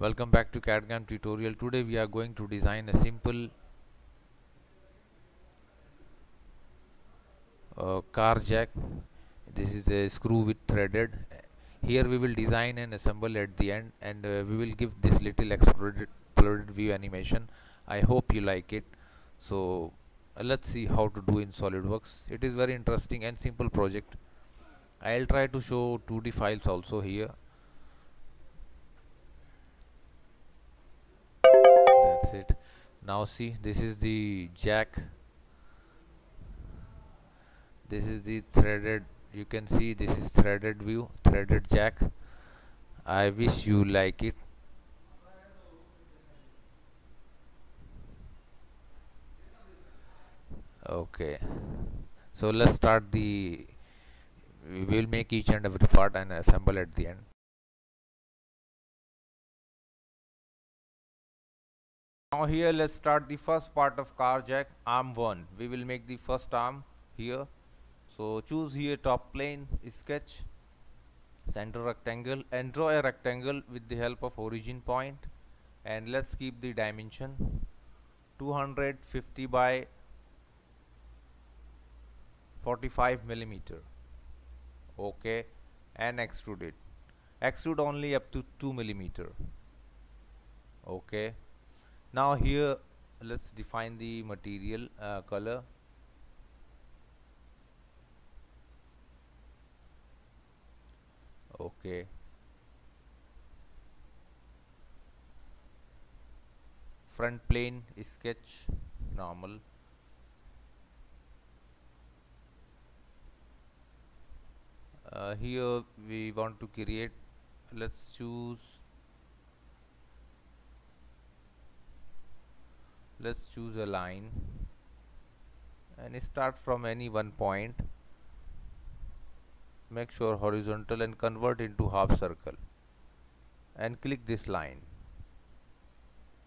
welcome back to CAD CAM tutorial. Today we are going to design a simple uh, car jack. This is a screw with threaded. Here we will design and assemble at the end and uh, we will give this little exploded, exploded view animation. I hope you like it. So uh, let's see how to do in SolidWorks. It is very interesting and simple project. I'll try to show 2D files also here now see this is the jack. This is the threaded you can see this is threaded view threaded jack. I wish you like it. Okay. So let's start the we will make each and every part and assemble at the end now here let's start the first part of car jack arm 1 we will make the first arm here. So choose here top plane sketch center rectangle and draw a rectangle with the help of origin point. And let's keep the dimension. 250 by 45 millimeter. Okay and extrude it. Extrude only up to 2 millimeter. Okay now here let's define the material uh, color. Okay. Front plane sketch normal. Uh, here we want to create let's choose let's choose a line and start from any one point. Make sure horizontal and convert into half circle and click this line.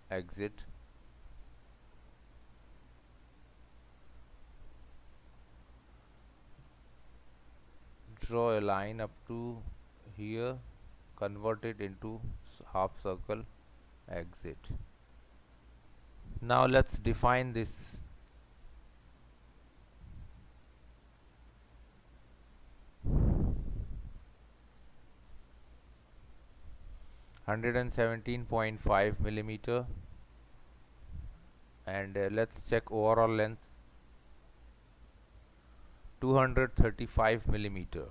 Exit. Draw a line up to here convert it into half circle exit now let's define this. 117.5 millimeter. And uh, let's check overall length. 235 millimeter.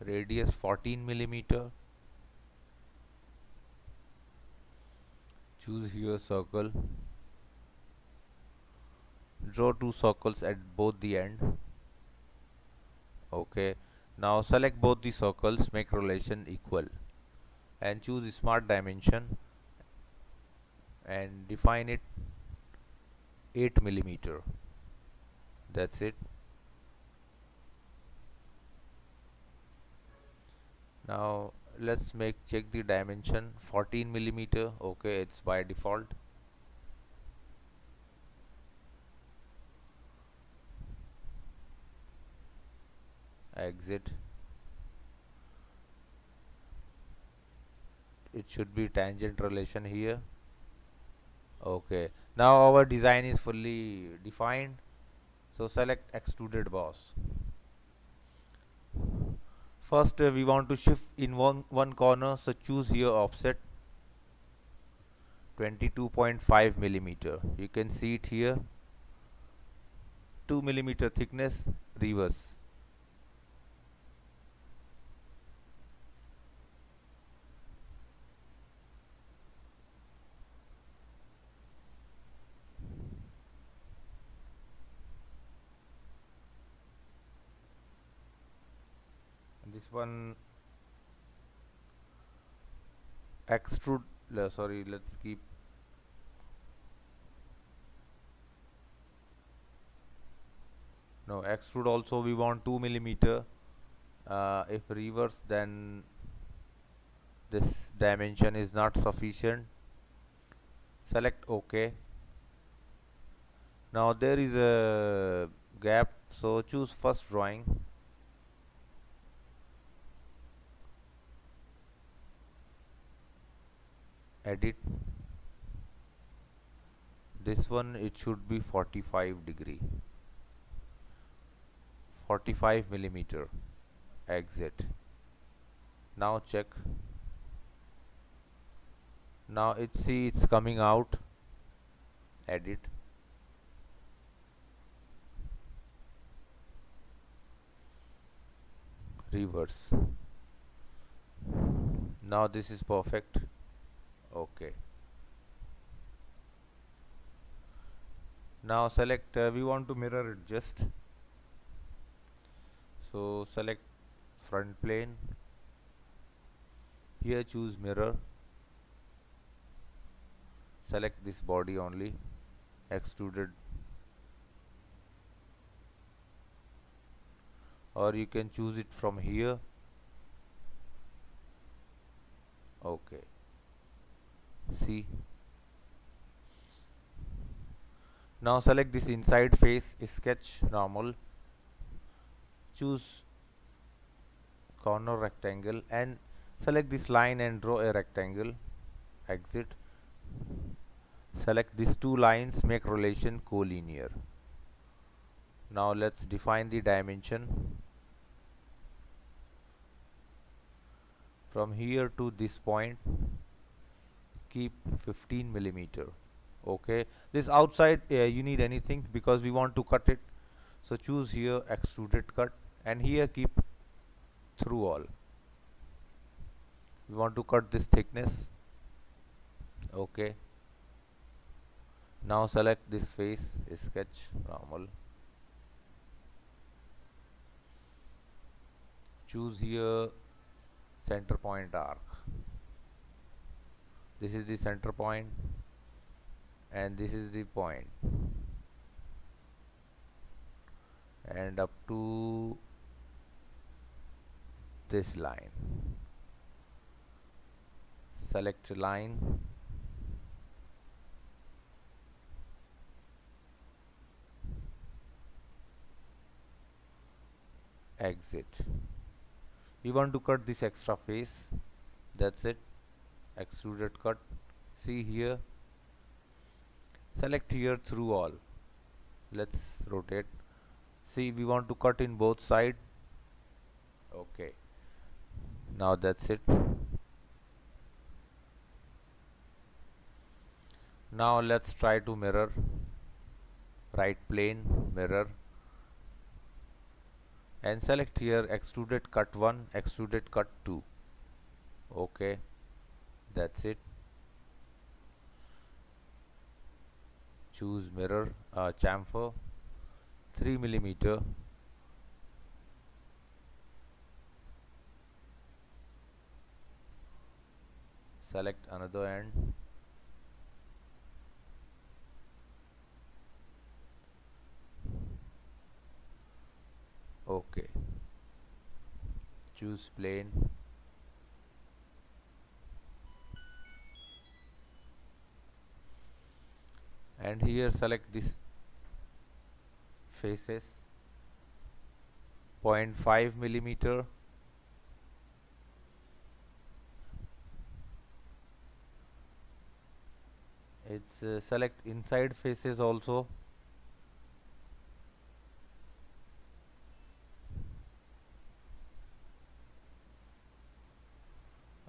Radius 14 millimeter choose here circle. Draw two circles at both the end. Okay. Now select both the circles make relation equal. And choose smart dimension. And define it 8 millimeter. That's it. Now let's make check the dimension 14 millimeter okay it's by default. Exit. It should be tangent relation here. Okay now our design is fully defined. So select extruded boss first uh, we want to shift in one one corner so choose here offset 22.5 millimeter. You can see it here. 2 millimeter thickness reverse this one extrude uh, sorry let's keep no extrude also we want 2 millimeter uh, if reverse then this dimension is not sufficient. Select ok. Now there is a gap so choose first drawing edit. This one it should be 45 degree. 45 millimeter exit. Now check. Now it see it's coming out. Edit. Reverse. Now this is perfect okay. Now select uh, we want to mirror it just. So select front plane. Here choose mirror. Select this body only extruded. Or you can choose it from here. Okay see now select this inside face sketch normal. Choose corner rectangle and select this line and draw a rectangle. Exit. Select these two lines make relation collinear. Now let's define the dimension. From here to this point keep 15 millimeter okay? This outside uh, you need anything because we want to cut it. So choose here extruded cut and here keep through all. We want to cut this thickness okay? Now select this face sketch normal. Choose here center point arc this is the center point and this is the point. And up to this line. Select line. Exit. We want to cut this extra face. That's it extruded cut. See here. Select here through all. Let's rotate. See we want to cut in both side. Okay. Now that's it. Now let's try to mirror. Right plane mirror. And select here extruded cut 1 extruded cut 2 okay that's it. Choose mirror uh, chamfer 3 millimeter. Select another end. Okay. Choose plane and here select this faces 0.5 millimeter it's uh, select inside faces also.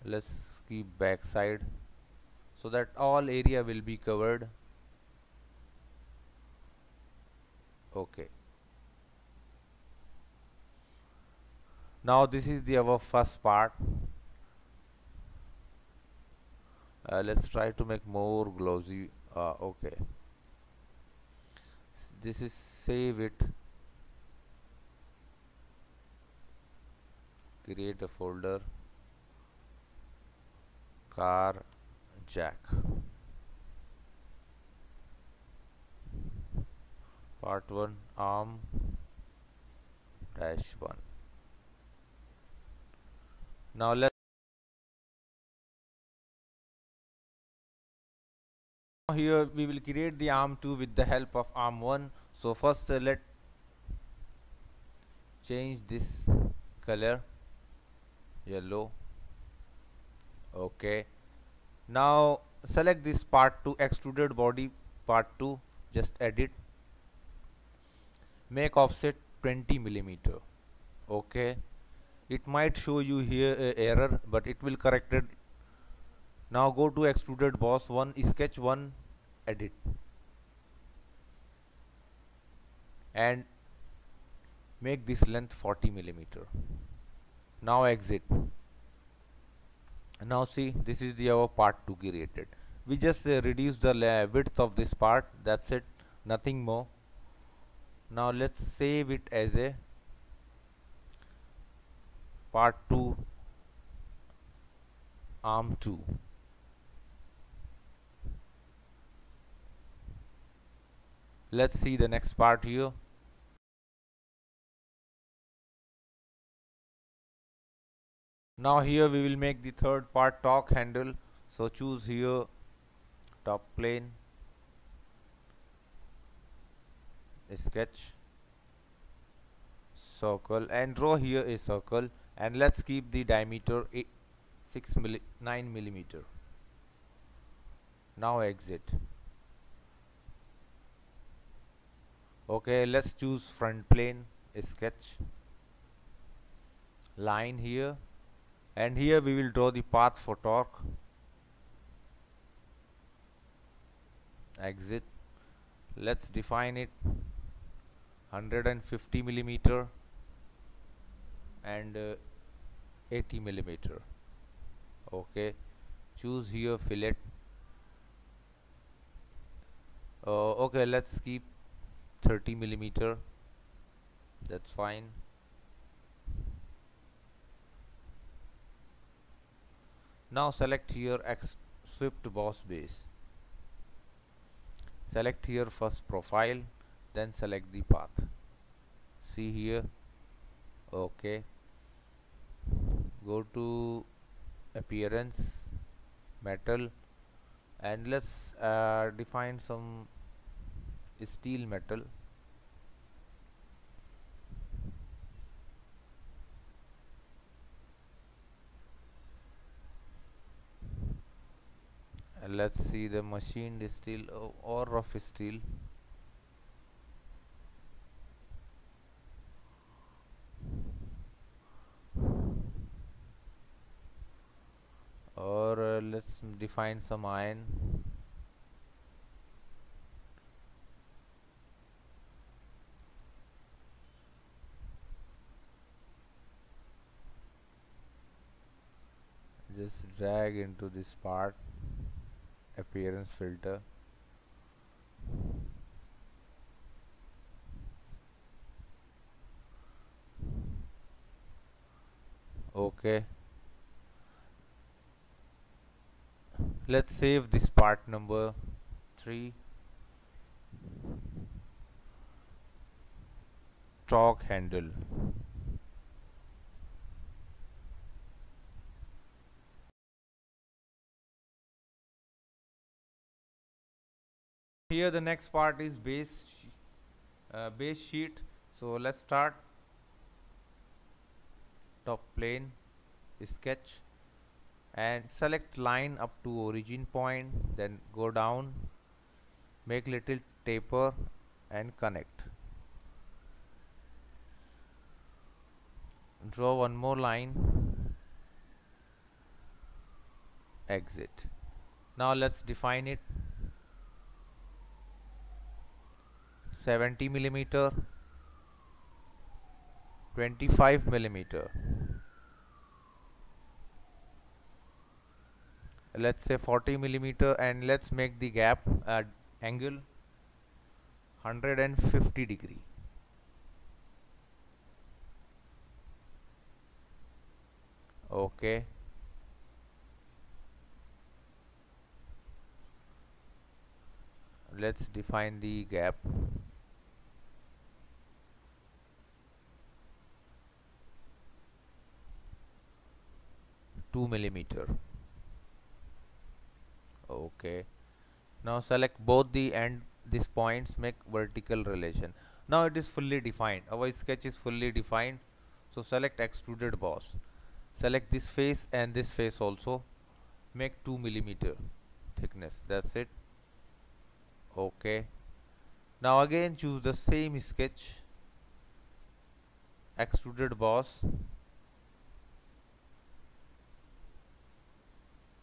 Let's keep back side so that all area will be covered okay. Now this is the our first part. Uh, let's try to make more glossy uh, okay. This is save it. Create a folder. Car jack part 1 arm dash 1 now let's here we will create the arm 2 with the help of arm 1 so first uh, let change this color yellow. Okay. Now select this part 2 extruded body part 2 just edit make offset 20 millimeter okay? It might show you here a error but it will correct it. Now go to extruded boss 1 sketch 1 edit. And make this length 40 millimeter. Now exit. Now see this is the our part 2 created we just uh, reduce the width of this part that's it nothing more now let's save it as a part 2 arm 2 let's see the next part here. Now here we will make the third part torque handle. So choose here top plane sketch circle and draw here a circle and let's keep the diameter 6 milli 9 millimeter. Now exit. Okay let's choose front plane sketch line here and here we will draw the path for torque. Exit. Let's define it 150 millimeter and uh, 80 millimeter. Okay choose here fillet. Uh, okay let's keep 30 millimeter. That's fine. Now select here X swept boss base. Select here first profile then select the path. See here? Okay. Go to appearance metal and let's uh, define some steel metal. Let's see the machined steel or rough steel or uh, let's define some iron just drag into this part appearance filter. Okay let's save this part number 3 torque handle. Here the next part is base uh, base sheet. So let's start. Top plane sketch and select line up to origin point then go down make little taper and connect. Draw one more line. Exit. Now let's define it. 70 millimeter 25 millimeter let's say 40 millimeter and let's make the gap uh, angle 150 degree. Okay. Let's define the gap. 2 millimeter okay. Now select both the end these points make vertical relation. Now it is fully defined. Our sketch is fully defined. So select extruded boss. Select this face and this face also. Make 2 millimeter thickness. That's it. Okay. Now again choose the same sketch. Extruded boss.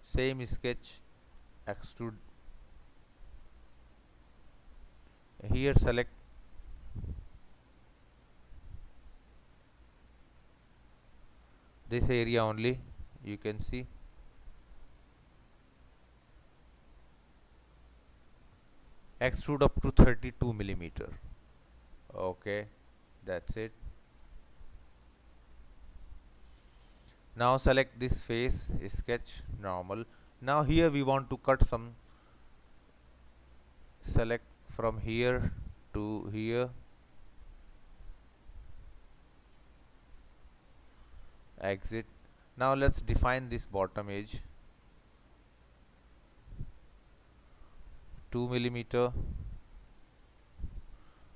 Same sketch extrude. Here select this area only you can see. Extrude up to 32 millimeter. Okay that's it. Now select this face sketch normal now here we want to cut some select from here to here. Exit. Now let's define this bottom edge. 2 millimeter.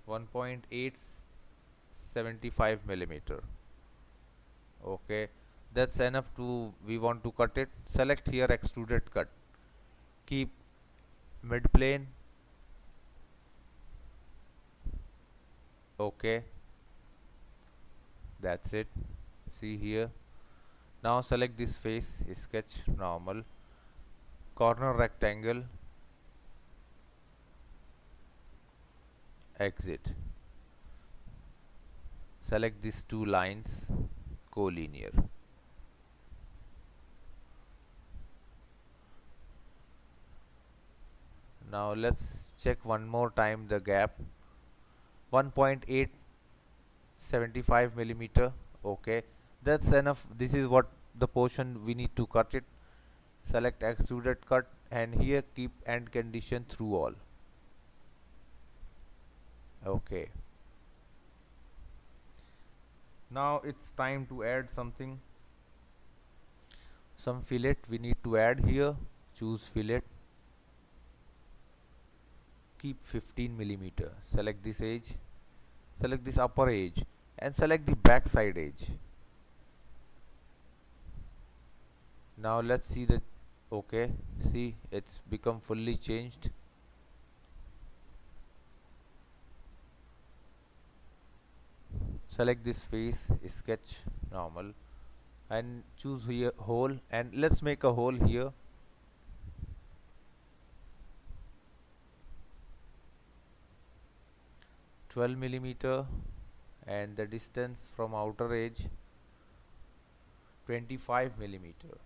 1.875 millimeter. Okay that's enough to we want to cut it. Select here extruded cut. Keep mid plane. Okay. That's it. See here. Now select this face. Sketch normal. Corner rectangle. Exit. Select these two lines. Collinear now let's check one more time the gap. 1.875 millimeter. Okay. That's enough. This is what the portion we need to cut it. Select extruded cut and here keep end condition through all. Okay. Now it's time to add something. Some fillet we need to add here. Choose fillet keep 15 millimeter. Select this edge select this upper edge and select the back side edge. Now let's see the okay see it's become fully changed. Select this face sketch normal and choose here hole and let's make a hole here Twelve millimeter and the distance from outer edge 25 millimeter.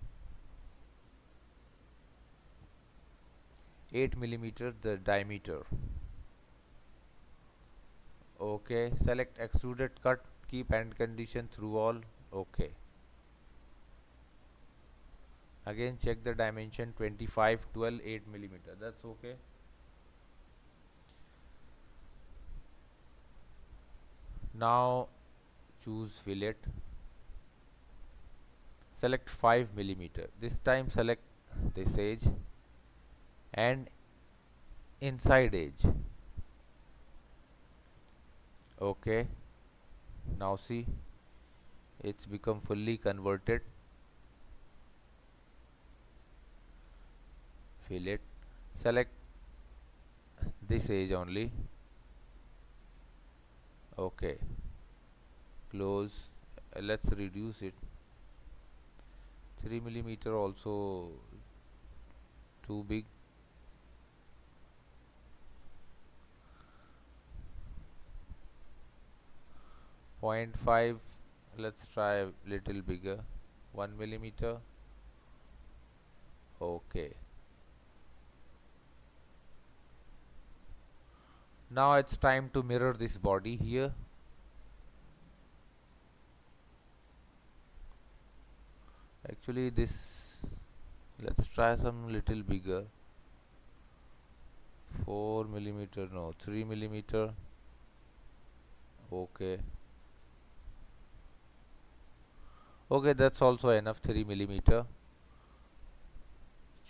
8 millimeter the diameter. Okay select extruded cut keep end condition through all okay. Again check the dimension 25 12 8 millimeter that's okay now choose fillet. Select 5 millimeter. This time select this edge and inside edge. Okay. Now see it's become fully converted. Fillet. Select this edge only okay. Close. Uh, let's reduce it. 3 millimeter also too big. 0.5 let's try little bigger. 1 millimeter. Okay now it's time to mirror this body here. Actually this let's try some little bigger. 4 millimeter no 3 millimeter. Okay. Okay that's also enough 3 millimeter.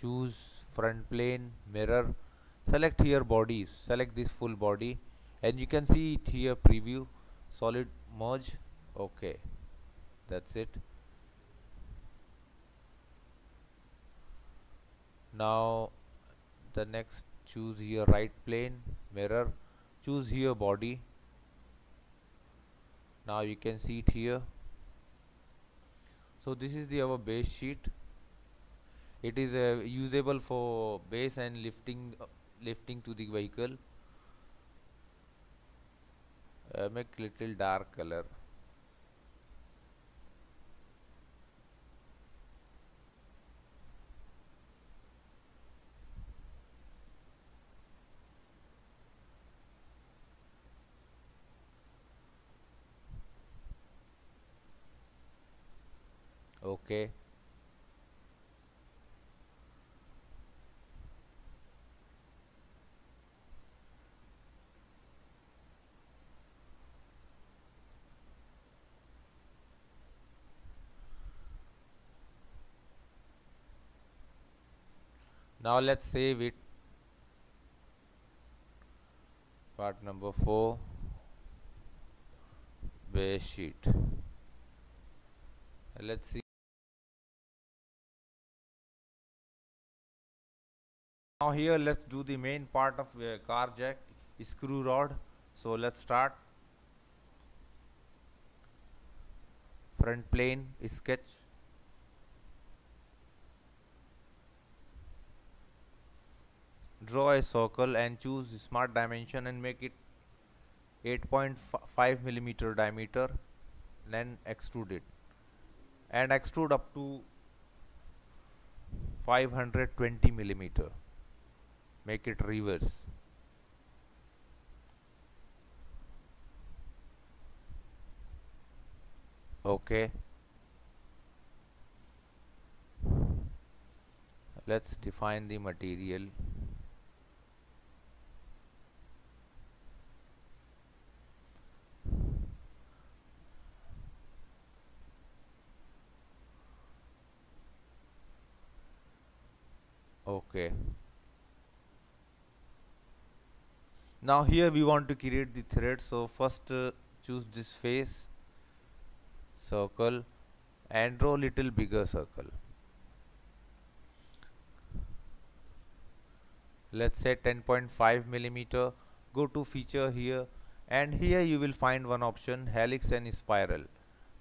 Choose front plane mirror select here bodies. Select this full body. And you can see it here preview. Solid merge. Okay. That's it. Now the next choose here right plane mirror. Choose here body. Now you can see it here. So this is the our base sheet. It is uh, usable for base and lifting uh, lifting to the vehicle. Uh, make little dark color. Okay now let's save it. Part number 4 base sheet. Let's see. Now here let's do the main part of uh, car jack screw rod. So let's start. Front plane sketch draw a circle and choose smart dimension and make it 8.5 millimeter diameter then extrude it. And extrude up to 520 millimeter. Make it reverse. Okay. Let's define the material okay now here we want to create the thread. So first uh, choose this face circle and draw little bigger circle. Let's say 10.5 millimeter. Go to feature here and here you will find one option helix and spiral.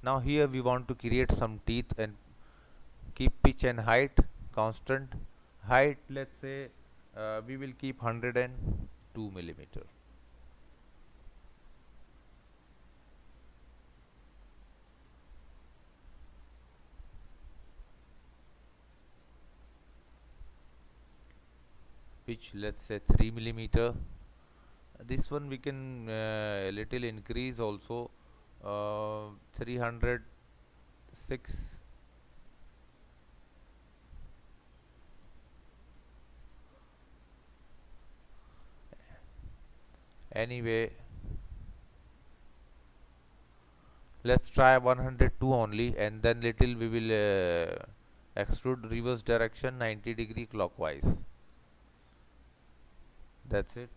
Now here we want to create some teeth and keep pitch and height constant. Height let's say uh, we will keep 102 millimeter. Pitch let's say 3 millimeter. This one we can uh, little increase also uh, 306 anyway let's try 102 only and then little we will uh, extrude reverse direction 90 degree clockwise. That's it.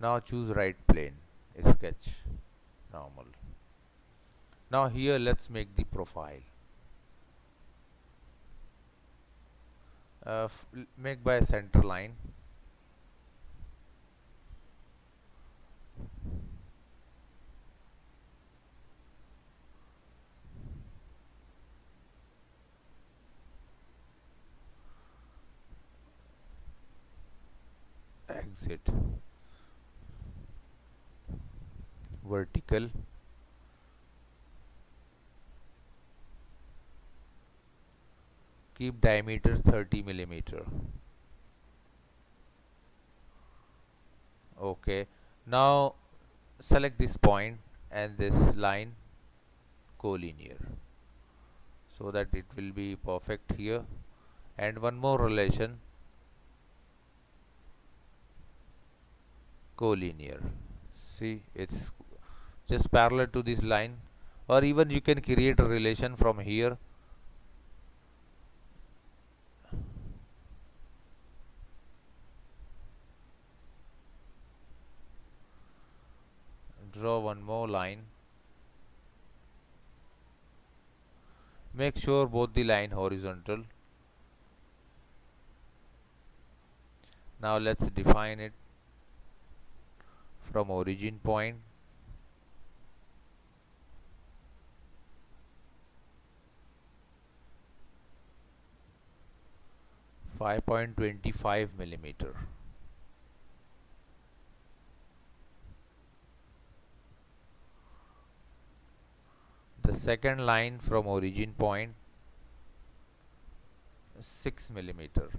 Now choose right plane sketch normal. Now here let's make the profile. Uh, make by center line exit. Vertical. Keep diameter 30 millimeter. Okay. Now select this point and this line collinear so that it will be perfect here. And one more relation collinear see it's just parallel to this line. Or even you can create a relation from here. Draw one more line. Make sure both the line horizontal. Now let's define it from origin point. Five point twenty five millimeter. The second line from origin point 6 millimeter.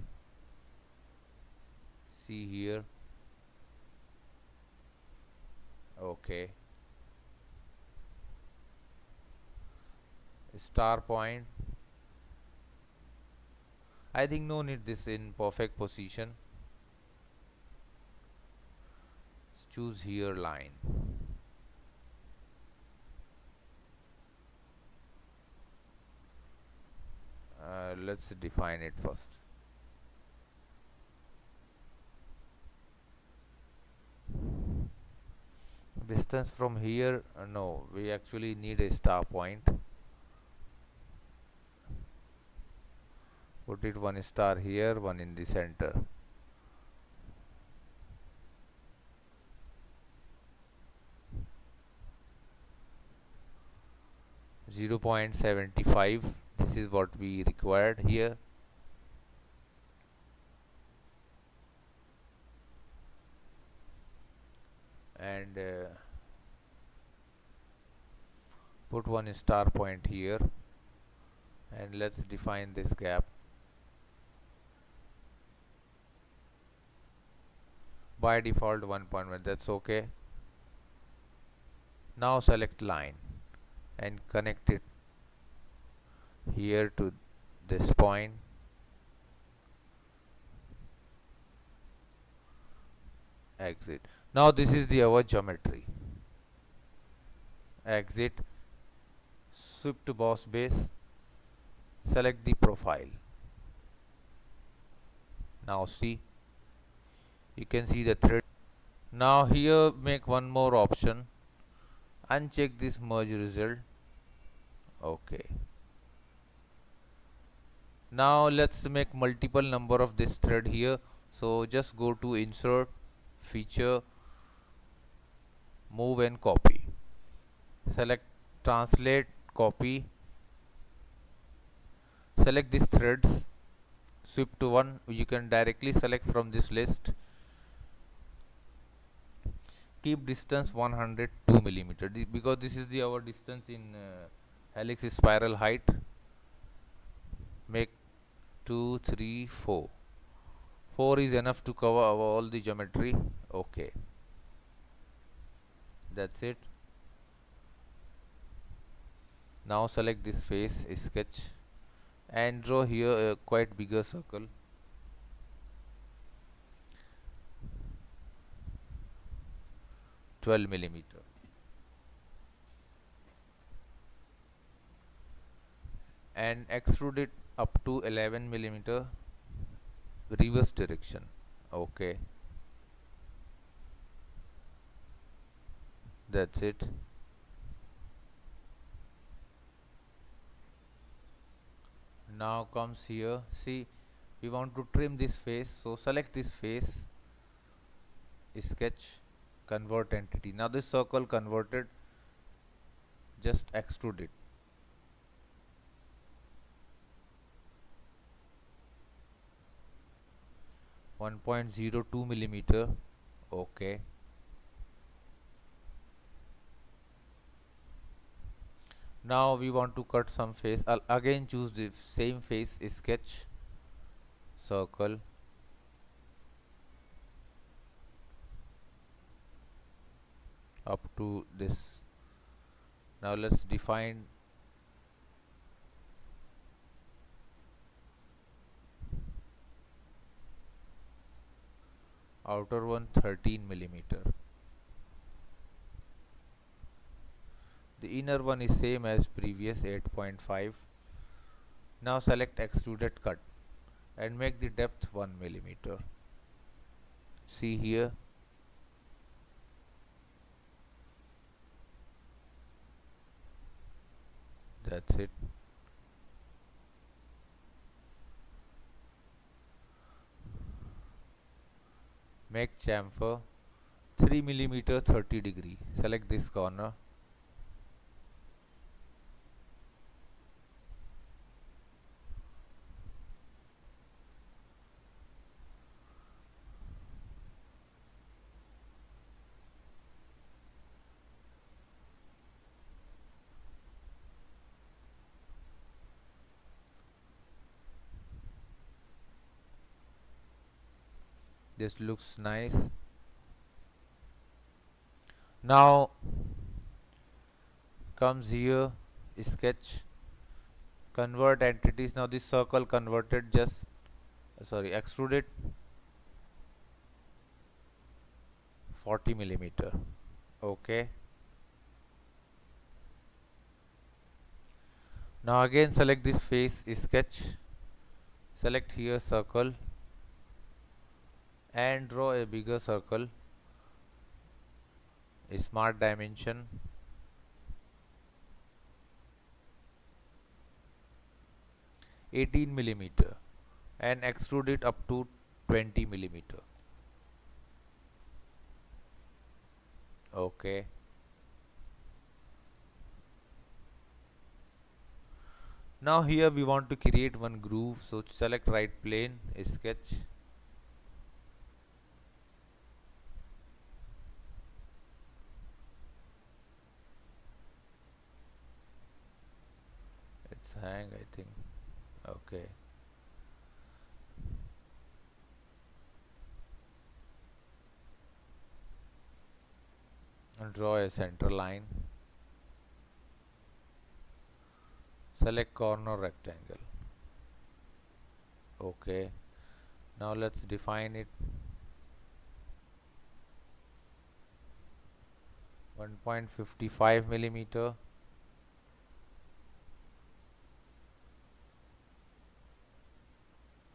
See here okay. Star point. I think no need this in perfect position. Let's choose here line. Uh, let's define it first distance from here uh, no we actually need a star point put it one star here one in the center Zero point seventy five. This is what we required here. And uh, put one star point here and let's define this gap. By default 1.1 that's okay. Now select line and connect it here to this point. Exit now this is the our geometry. Exit swept boss base select the profile. Now see you can see the thread. Now here make one more option uncheck this merge result. Okay. Now let's make multiple number of this thread here. So just go to insert feature move and copy. Select translate copy. Select these threads. Sweep to one. You can directly select from this list. Keep distance 102 millimeter. Because this is the our distance in uh, helix spiral height. Make 2 3 4 4 is enough to cover all the geometry. Okay that's it. Now select this face sketch and draw here a quite bigger circle. Twelve millimeter. And extrude it up to 11 millimeter reverse direction. Okay that's it. Now comes here. See we want to trim this face. So select this face. Sketch convert entity. Now this circle converted. Just extrude it. 1.02 millimeter. Okay now we want to cut some face. I'll again choose the same face sketch circle. Up to this. Now let's define outer one 13 millimeter the inner one is same as previous 8.5 now select extruded cut and make the depth 1 millimeter. See here. That's it. Make chamfer 3 millimeter 30 degree. Select this corner this looks nice. Now comes here sketch convert entities. Now this circle converted just uh, sorry extruded 40 millimeter. Okay. Now again select this face sketch select here circle and draw a bigger circle a smart dimension Eighteen millimeter and extrude it up to twenty millimeter. Okay. Now here we want to create one groove so select right plane sketch hang I think. Okay. And draw a center line. Select corner rectangle. Okay. Now let's define it. 1.55 millimeter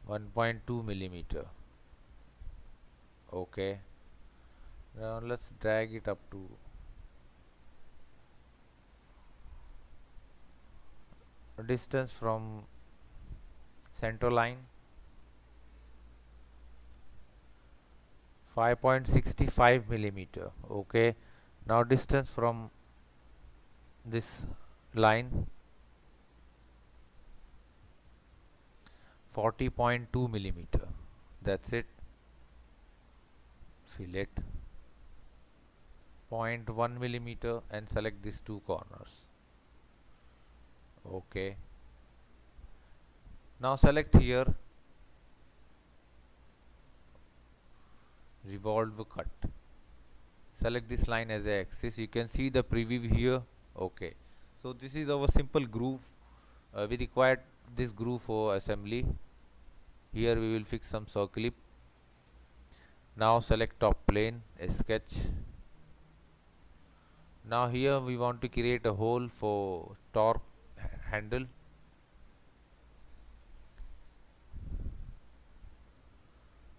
1.2 millimeter. Okay. Now let's drag it up to distance from center line. 5.65 millimeter. Okay. Now distance from this line 40.2 millimeter. That's it. Fillet 0.1 millimeter and select these two corners. Okay. Now select here. Revolve cut. Select this line as a axis. You can see the preview here. Okay. So this is our simple groove. Uh, we required this groove for assembly here we will fix some circlip. Now select top plane sketch. Now here we want to create a hole for torque handle.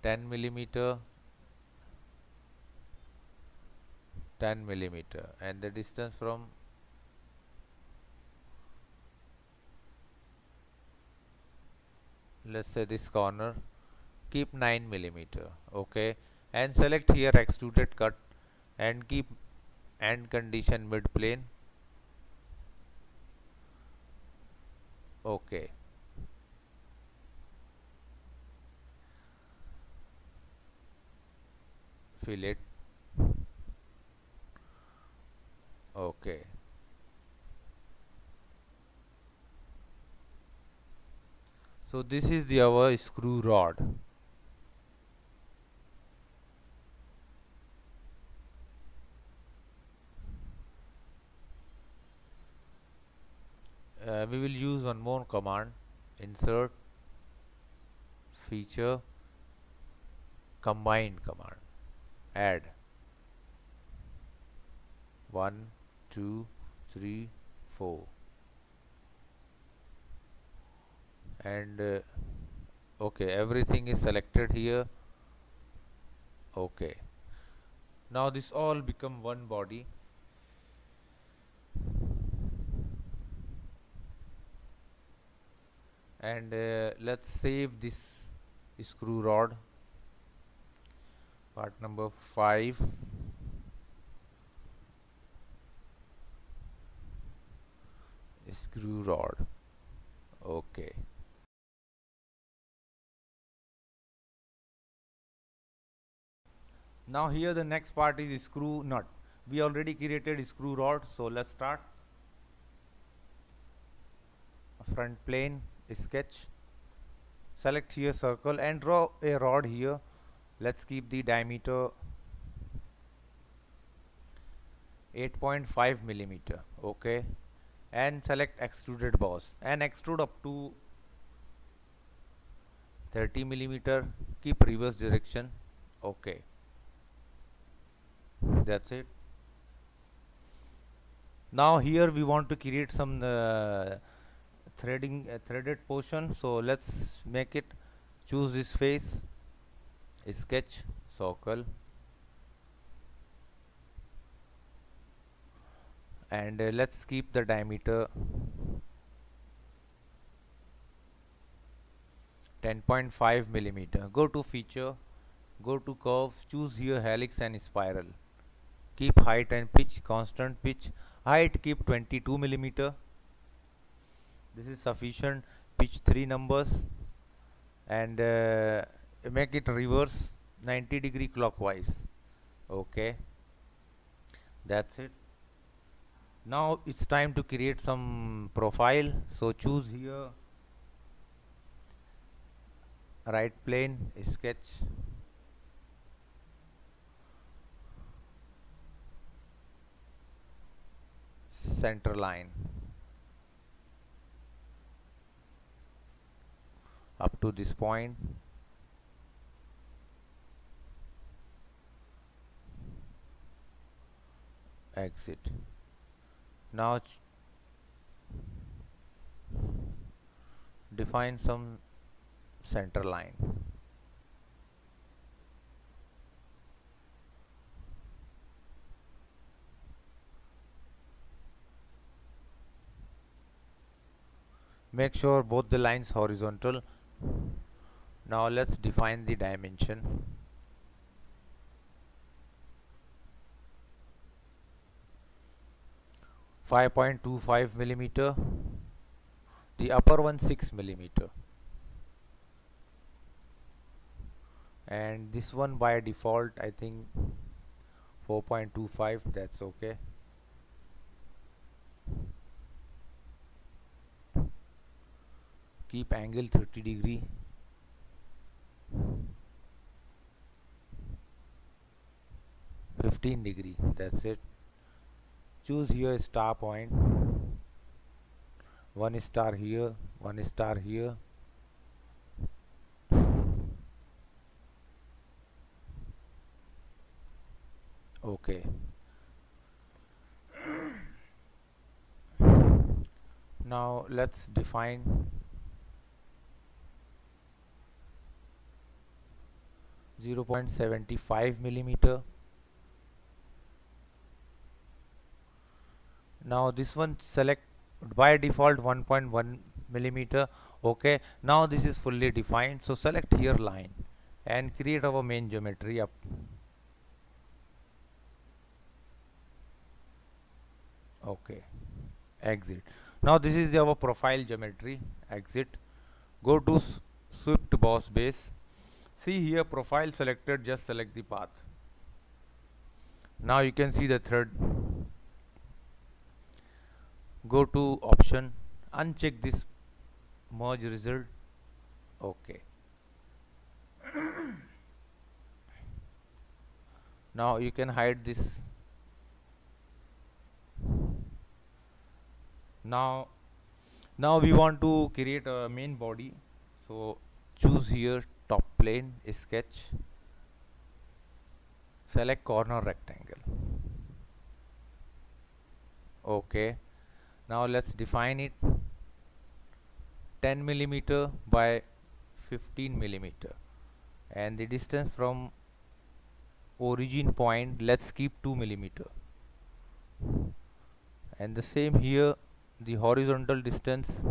Ten millimeter. 10 millimeter. And the distance from let's say this corner keep 9 millimeter okay? And select here extruded cut and keep end condition mid plane okay? Fillet okay so this is the our screw rod. Uh, we will use one more command insert feature combine command add. One two three four and uh, okay everything is selected here. Okay. Now this all become one body. And uh, let's save this screw rod. Part number 5 screw rod. Okay now here the next part is screw nut. We already created screw rod so let's start. Front plane sketch. Select here circle and draw a rod here. Let's keep the diameter 8.5 millimeter okay? And select extruded boss. And extrude up to 30 millimeter. Keep reverse direction okay that's it. Now here we want to create some uh, threading uh, threaded portion. So let's make it choose this face sketch circle and uh, let's keep the diameter 10.5 millimeter. Go to feature go to curve choose here helix and spiral keep height and pitch constant pitch. Height keep 22 millimeter. This is sufficient. Pitch three numbers and uh, make it reverse 90 degree clockwise. Okay? That's it. Now it's time to create some profile. So choose here. Right plane sketch center line. Up to this point. Exit. Now define some center line make sure both the lines horizontal. Now let's define the dimension. Five point two five millimeter, the upper one six millimeter, and this one by default I think 4.25 that's okay keep angle 30 degree Fifteen degree. That's it. Choose here star point. One star here. One star here. Okay. Now let's define 0.75 millimeter. Now this one select by default 1.1 millimeter okay? Now this is fully defined so select here line and create our main geometry up. Okay exit. Now this is our profile geometry exit. Go to swept boss base see here profile selected just select the path. Now you can see the thread. Go to option uncheck this merge result. Okay. Now you can hide this. Now now we want to create a main body. So choose here top plane sketch select corner rectangle. Okay now let's define it. 10 millimeter by 15 millimeter. And the distance from origin point let's keep 2 millimeter. And the same here the horizontal distance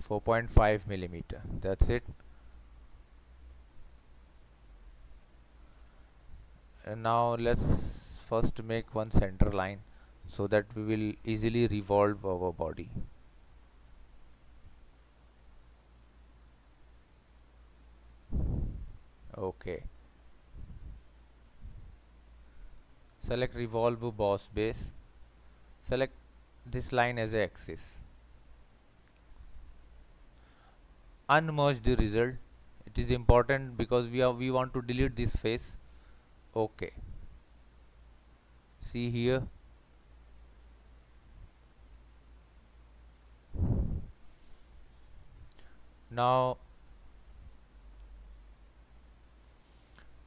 4.5 millimeter. That's it. And now let's first make one center line so that we will easily revolve our body. Okay. Select revolve boss base. Select this line as axis unmerge the result. It is important because we are we want to delete this face. Okay. See here. Now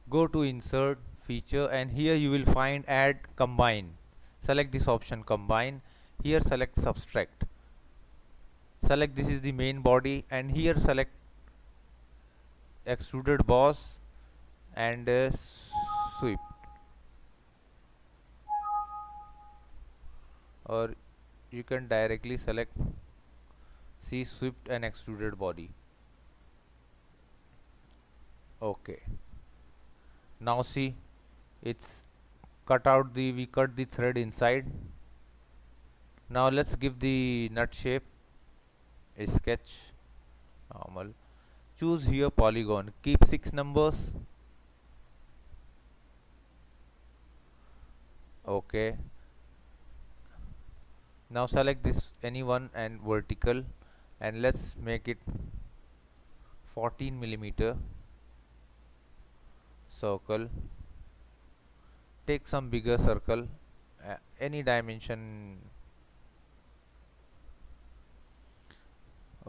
go to insert feature and here you will find add combine. Select this option combine. Here select subtract select this is the main body and here select extruded boss and uh, sweep. Or you can directly select see swept and extruded body. Okay. Now see it's cut out the we cut the thread inside. Now let's give the nut shape sketch normal. Choose here polygon. Keep six numbers. Okay. Now select this anyone and vertical and let's make it 14 millimeter circle. Take some bigger circle uh, any dimension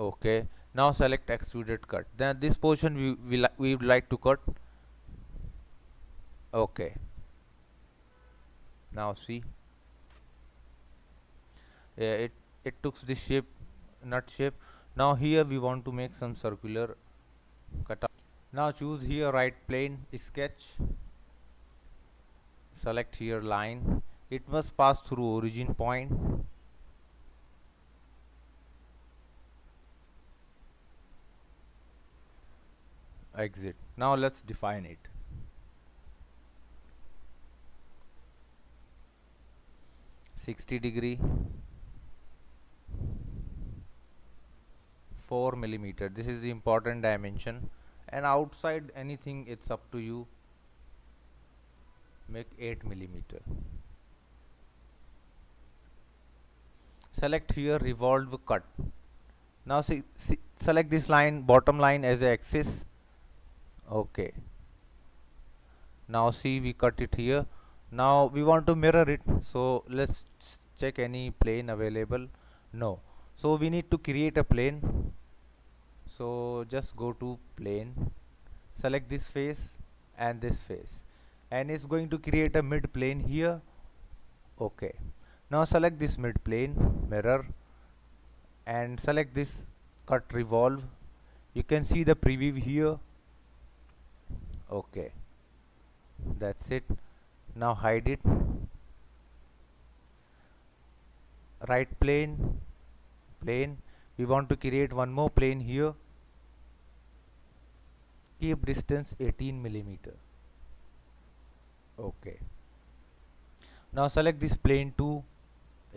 okay now select extruded cut. Then this portion we, we, we would like to cut. Okay. Now see. Yeah, it it took this shape nut shape. Now here we want to make some circular cutout now choose here right plane sketch. Select here line. It must pass through origin point exit. Now let's define it. Sixty degree 4 millimeter. This is the important dimension. And outside anything it's up to you. Make 8 millimeter. Select here revolve cut. Now see, see select this line bottom line as axis okay. Now see we cut it here. Now we want to mirror it. So let's check any plane available. No. So we need to create a plane. So just go to plane select this face and this face. And it's going to create a mid plane here. Okay. Now select this mid plane mirror and select this cut revolve. You can see the preview here okay. That's it. Now hide it. Right plane. Plane. We want to create one more plane here. Keep distance 18 millimeter. Okay. Now select this plane to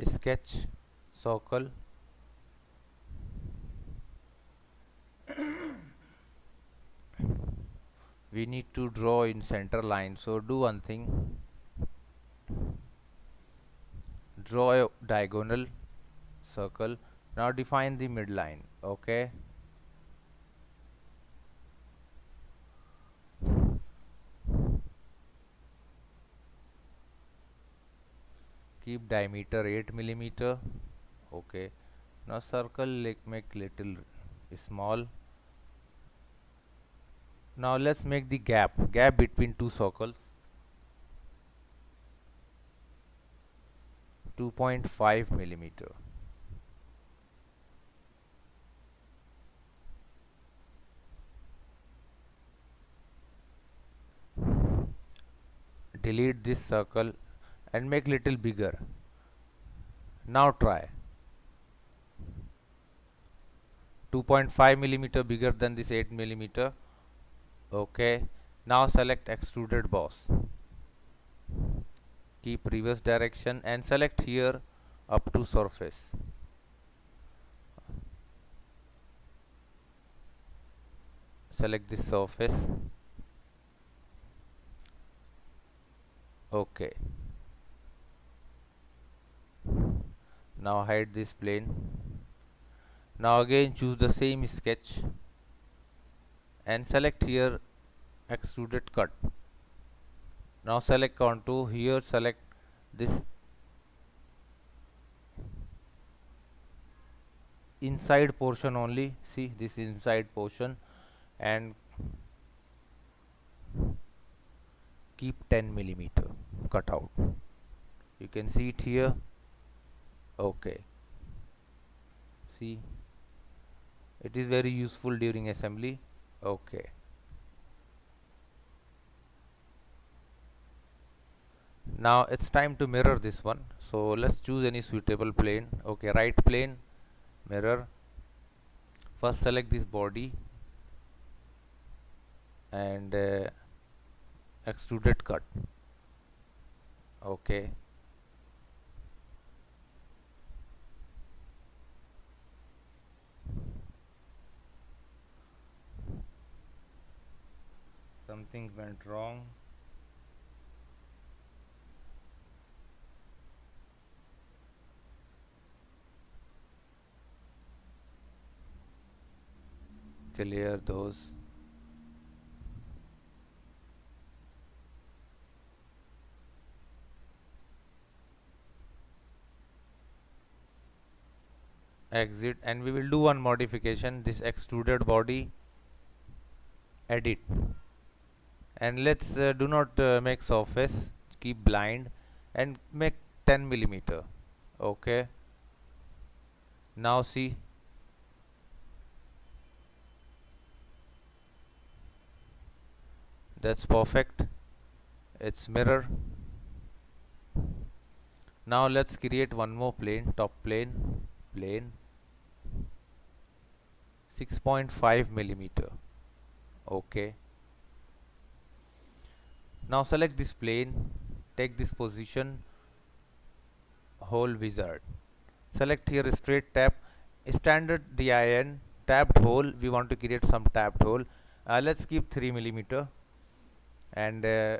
sketch circle we need to draw in center line. So do one thing. Draw a diagonal circle. Now define the midline okay? Keep diameter 8 millimeter okay? Now circle make little small now let's make the gap gap between two circles. 2.5 millimeter. Delete this circle and make little bigger. Now try. 2.5 millimeter bigger than this 8 millimeter okay. Now select extruded boss. Keep previous direction and select here up to surface. Select this surface. Okay. Now hide this plane. Now again choose the same sketch and select here extruded cut. Now select onto here select this inside portion only. See this inside portion and keep 10 millimeter cut out you can see it here. Okay. See it is very useful during assembly okay. Now it's time to mirror this one. So let's choose any suitable plane. Okay right plane mirror. First select this body. And uh, extruded cut. Okay something went wrong. Clear those. Exit and we will do one modification. This extruded body edit and let's uh, do not uh, make surface keep blind and make 10 millimeter. Okay? Now see. That's perfect. It's mirror. Now let's create one more plane top plane plane. 6.5 millimeter. Okay now select this plane take this position hole wizard. Select here straight tap standard DIN tapped hole we want to create some tapped hole uh, let's keep 3 millimeter and uh,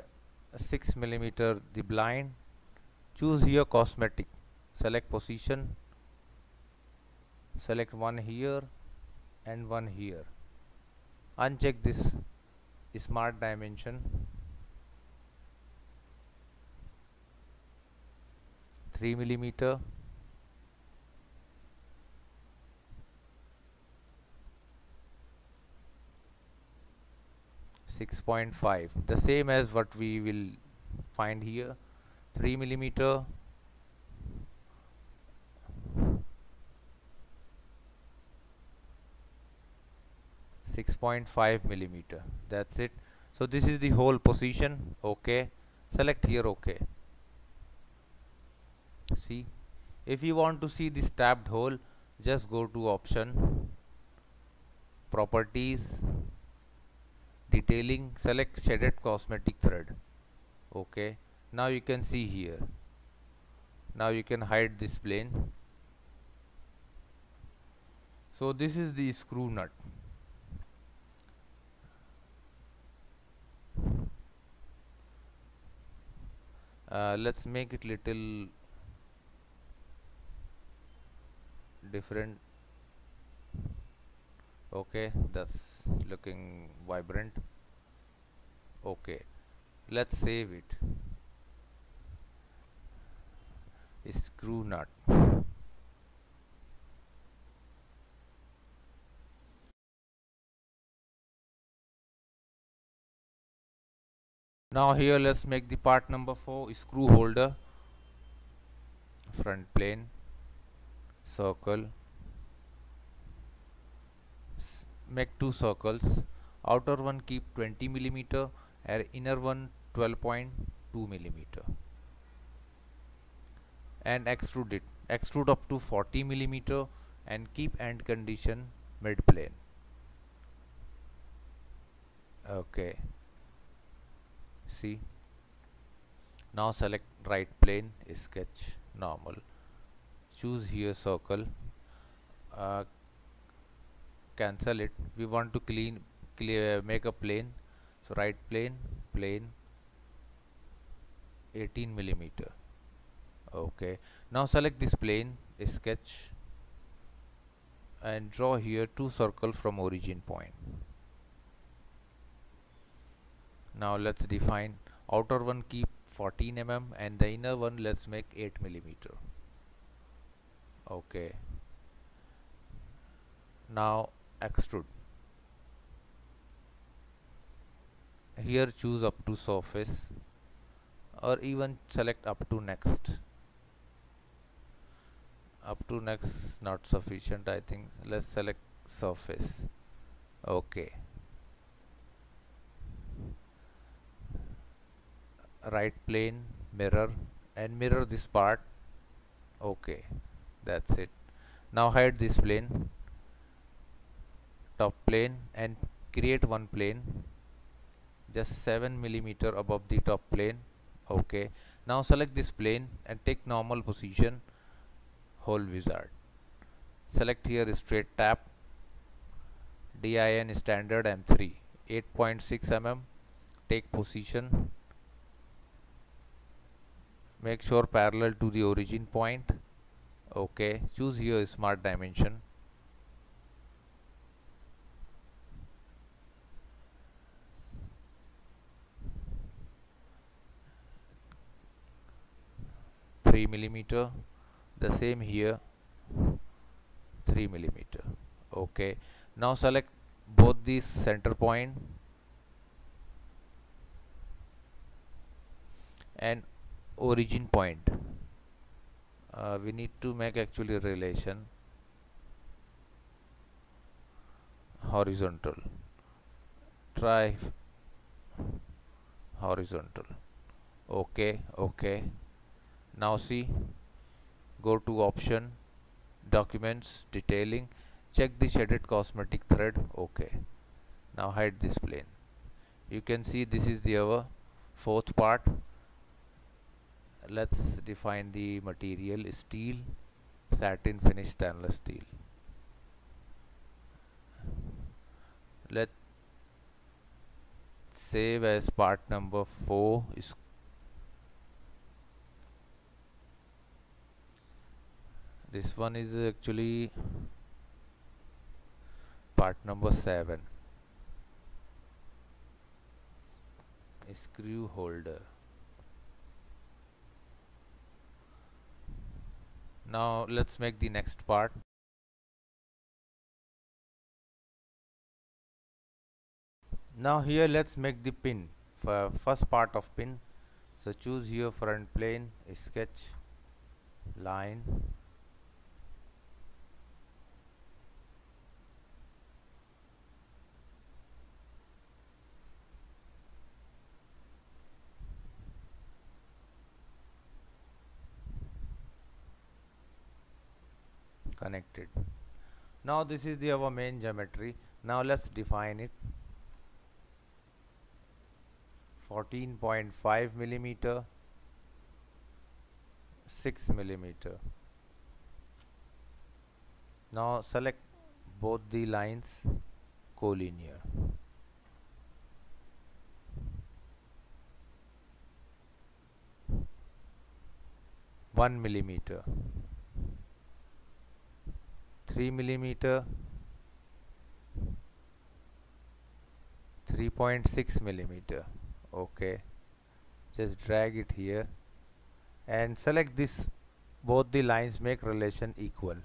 6 millimeter the blind. Choose here cosmetic. Select position select one here and one here. Uncheck this smart dimension 3 millimeter. Six point five, the same as what we will find here. Three millimeter. 6.5 millimeter that's it. So this is the whole position okay? Select here okay see if you want to see this tapped hole just go to option properties detailing select shaded cosmetic thread. Okay now you can see here. Now you can hide this plane. So this is the screw nut. Uh, let's make it little different. Okay that's looking vibrant. Okay let's save it. Screw nut now here let's make the part number 4 screw holder front plane circle make two circles. Outer one keep 20 millimeter and inner one 12.2 millimeter. And extrude it extrude up to 40 millimeter and keep end condition mid plane. Okay. See? Now select right plane sketch normal choose here circle uh, cancel it. We want to clean clear make a plane. So right plane plane 18 millimeter. Okay. Now select this plane sketch and draw here two circles from origin point. Now let's define outer one keep 14 mm and the inner one let's make 8 millimeter okay. Now extrude. Here choose up to surface or even select up to next. Up to next not sufficient I think. Let's select surface. Okay. Right plane mirror. And mirror this part. Okay that's it. Now hide this plane top plane and create one plane. Just 7 millimeter above the top plane. Okay. Now select this plane and take normal position. Hole wizard. Select here straight tap. DIN standard M3 8.6 mm. Take position. Make sure parallel to the origin point okay choose here smart dimension. Three millimeter the same here 3 millimeter. Okay now select both these center point and origin point uh, we need to make actually relation horizontal. Try horizontal. Okay okay. Now see go to option documents detailing. Check the shaded cosmetic thread. Okay. Now hide this plane. You can see this is the our fourth part let's define the material steel satin finish stainless steel. Let save as part number 4 is this one is actually part number 7 screw holder now let's make the next part. Now here let's make the pin. For first part of pin. So choose here front plane sketch line connected. Now this is the our main geometry. Now let's define it. 14.5 millimeter 6 millimeter. Now select both the lines collinear. One millimeter 3 millimeter 3.6 millimeter. Okay just drag it here and select this both the lines make relation equal.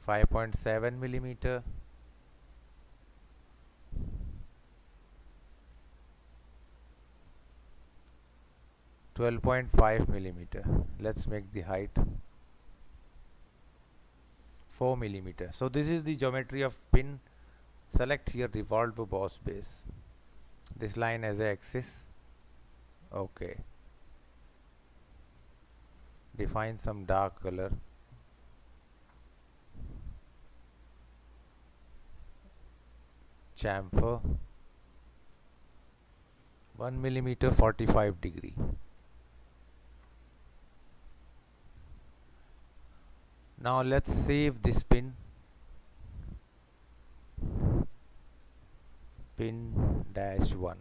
Five point seven millimeter 12.5 millimeter. Let's make the height 4 millimeter. So this is the geometry of pin. Select here revolve boss base. This line as axis. Okay define some dark color. Chamfer. 1 millimeter 45 degree now let's save this pin. Pin dash 1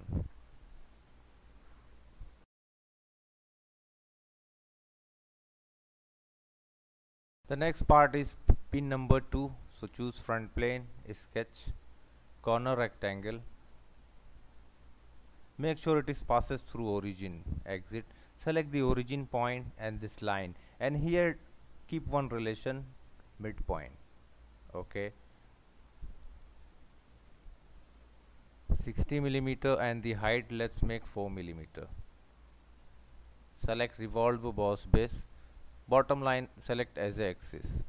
the next part is pin number 2 so choose front plane sketch corner rectangle. Make sure it is passes through origin exit. Select the origin point and this line. And here keep one relation midpoint okay? 60 millimeter and the height let's make 4 millimeter. Select revolve boss base bottom line select as a axis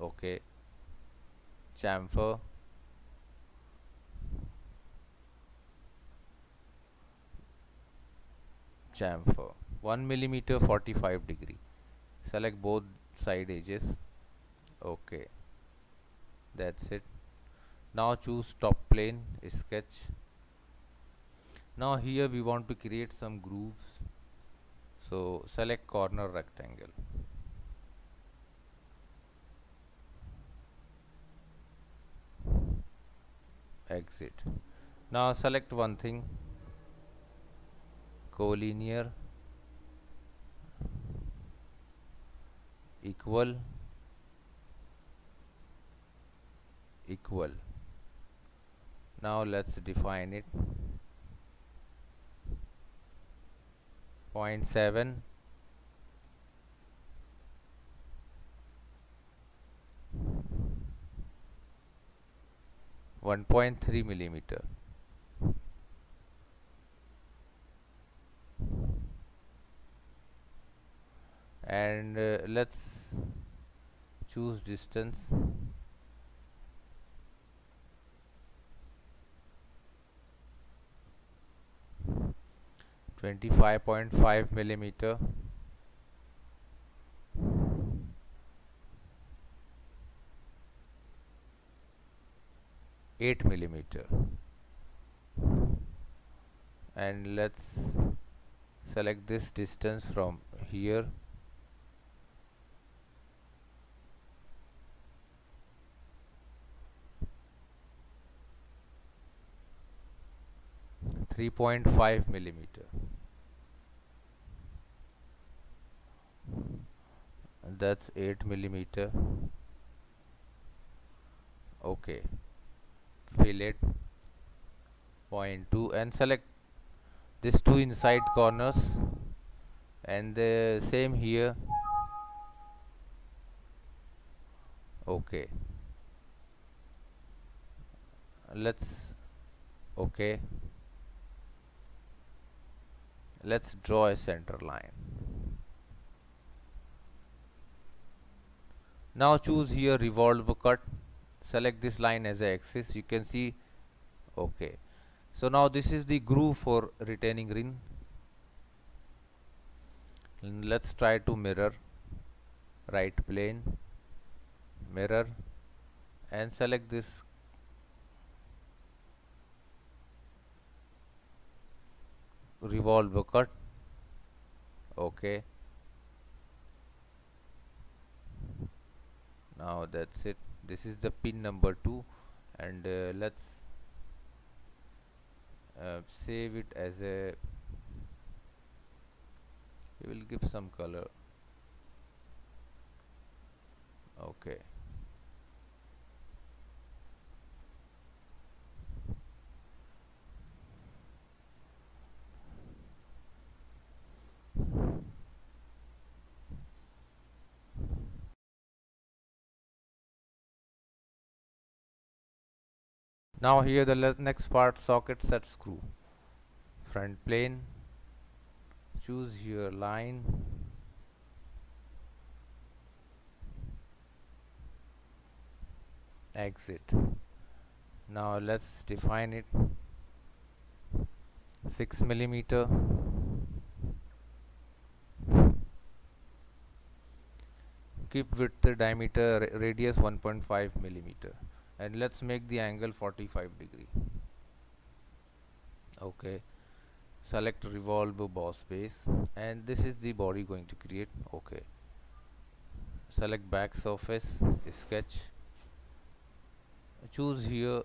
okay? Chamfer. Chamfer. 1 millimeter 45 degree. Select both side edges. Okay. That's it. Now choose top plane sketch. Now here we want to create some grooves. So select corner rectangle. Exit. Now select one thing. Collinear equal equal. Now let's define it. 0.7 1.3 millimeter and uh, let's choose distance. Twenty five point five millimeter. 8 millimeter. And let's select this distance from here Three point five millimeter. That's eight millimeter. Okay. Fillet point 2 and select this two inside corners. And the same here. Okay. Let's okay let's draw a center line. Now choose here revolve cut. Select this line as a axis. You can see okay. So now this is the groove for retaining ring. And let's try to mirror. Right plane mirror and select this revolve cut okay. Now that's it. This is the pin number 2 and uh, let's uh, save it as a we will give some color. Okay now here the next part socket set screw. Front plane choose your line. Exit. Now let's define it. 6 millimeter. Keep width diameter radius 1.5 millimeter and let's make the angle 45 degree. Okay. Select revolve boss base and this is the body going to create. Okay. Select back surface sketch. Choose here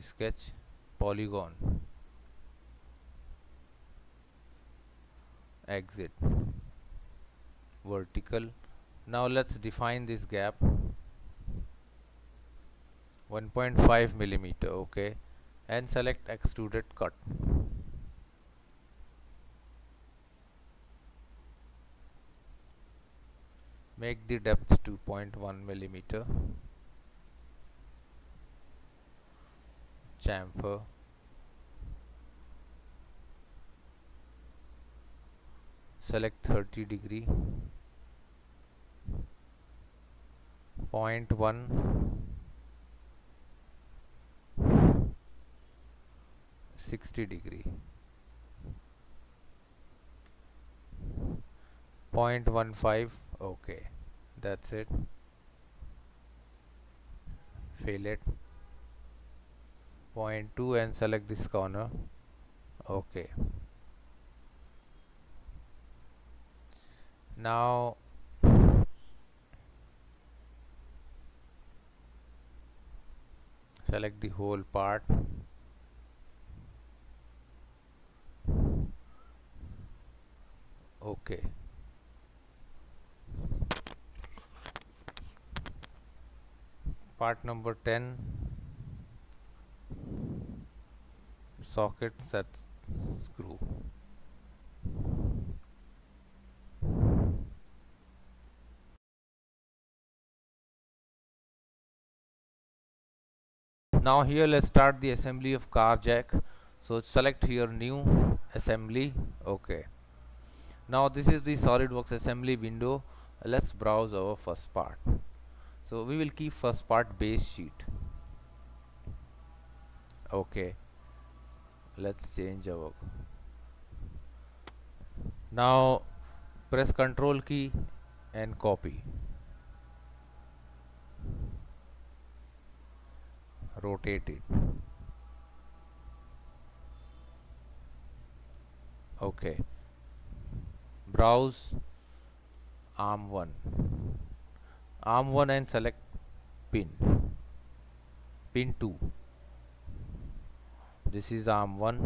sketch polygon. Exit. Vertical. Now let's define this gap 1.5 millimeter okay and select extruded cut. Make the depth 2.1 millimeter. Chamfer. Select 30 degree. 0.1 60 degree. Point 1.15 okay that's it. Fillet point 2 and select this corner okay. Now select the whole part okay part number 10 socket set screw. Now here let's start the assembly of car jack. So select here new assembly. Okay now this is the solidworks assembly window. Let's browse our first part. So we will keep first part base sheet. Okay. Let's change our. Now press control key and copy. Rotate it. Okay browse arm 1 arm 1 and select pin pin 2 this is arm 1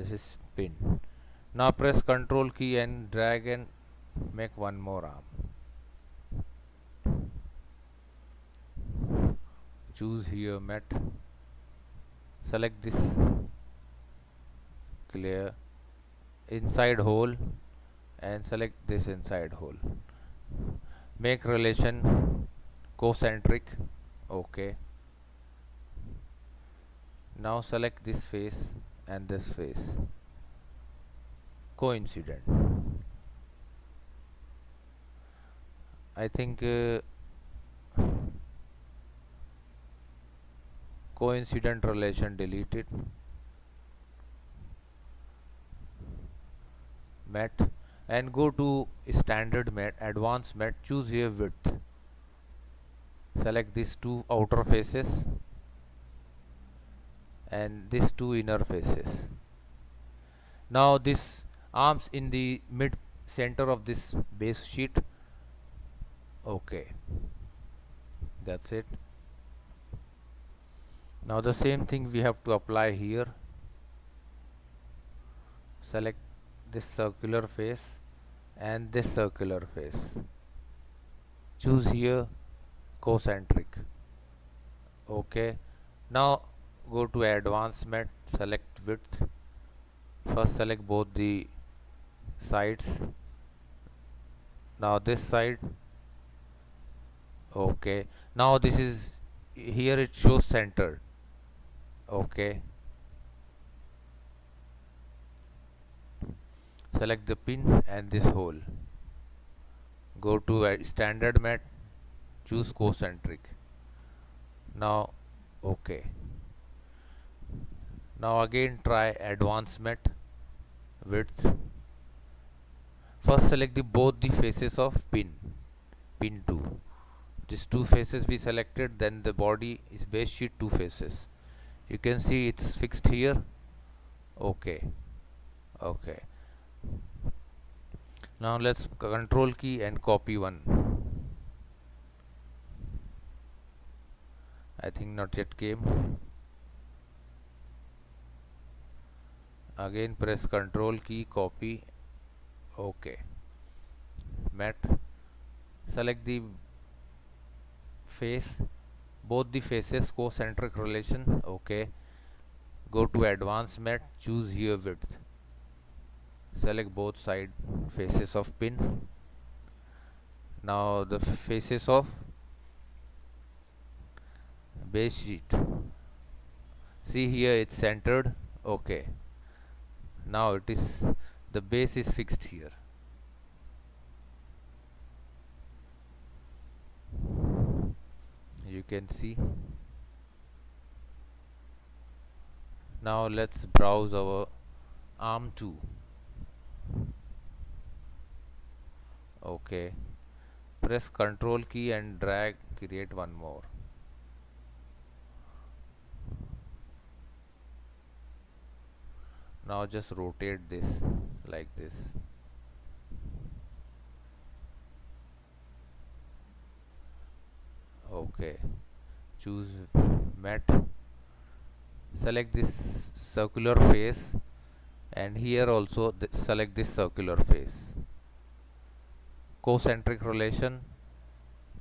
this is pin now press control key and drag and make one more arm choose here mat select this clear inside hole and select this inside hole. Make relation concentric okay. Now select this face and this face. Coincident. I think uh, coincident relation deleted mat and go to standard mat advanced mat choose here width. Select these two outer faces and these two inner faces. Now this arms in the mid center of this base sheet. Okay. That's it. Now the same thing we have to apply here. Select this circular face and this circular face. Choose here concentric. Okay. Now go to advanced mat select width. First select both the sides. Now this side. Okay. Now this is here it shows centered. Okay select the pin and this hole. Go to standard mat choose concentric now okay now again try advanced mat width. First select the both the faces of pin pin 2 these two faces we selected then the body is base sheet two faces. You can see it's fixed here. Okay okay now let's control key and copy one. I think not yet came. Again press control key copy. Okay. Mat select the face. Both the faces concentric relation. Okay. Go to advanced mat choose here width select both side faces of pin. Now the faces of base sheet. See here it's centered. Okay. Now it is the base is fixed here. You can see. Now let's browse our arm 2 okay. Press control key and drag create one more. Now just rotate this like this. Okay. Choose mat select this circular face and here also th select this circular face concentric relation.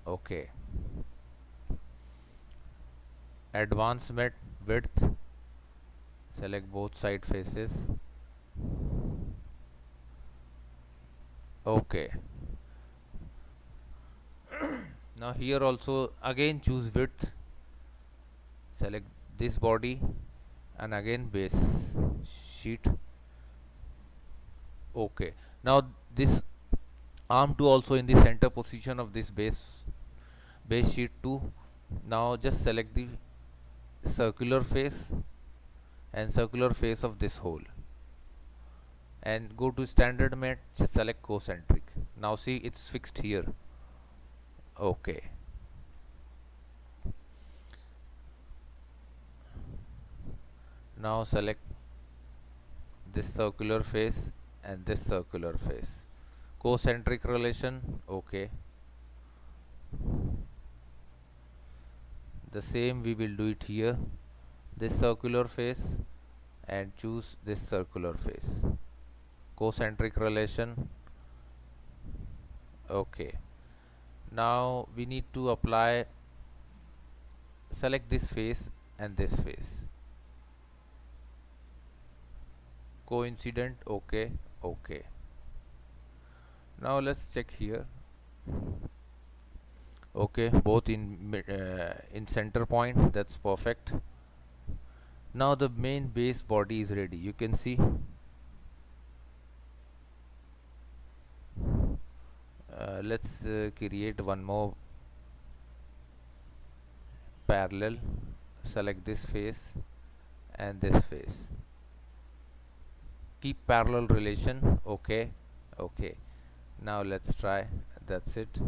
Okay. Advancement width. Select both side faces. Okay. Now here also again choose width. Select this body and again base sheet. Okay. Now this arm 2 also in the center position of this base base sheet 2 now just select the circular face and circular face of this hole and go to standard mat select concentric. Now see it's fixed here. Okay. Now select this circular face and this circular face concentric relation okay. The same we will do it here. This circular face and choose this circular face. Concentric relation okay. Now we need to apply select this face and this face. Coincident okay okay now let's check here. Okay both in uh, in center point that's perfect. Now the main base body is ready. You can see. Uh, let's uh, create one more parallel. Select this face and this face. Keep parallel relation. Okay okay now let's try. That's it.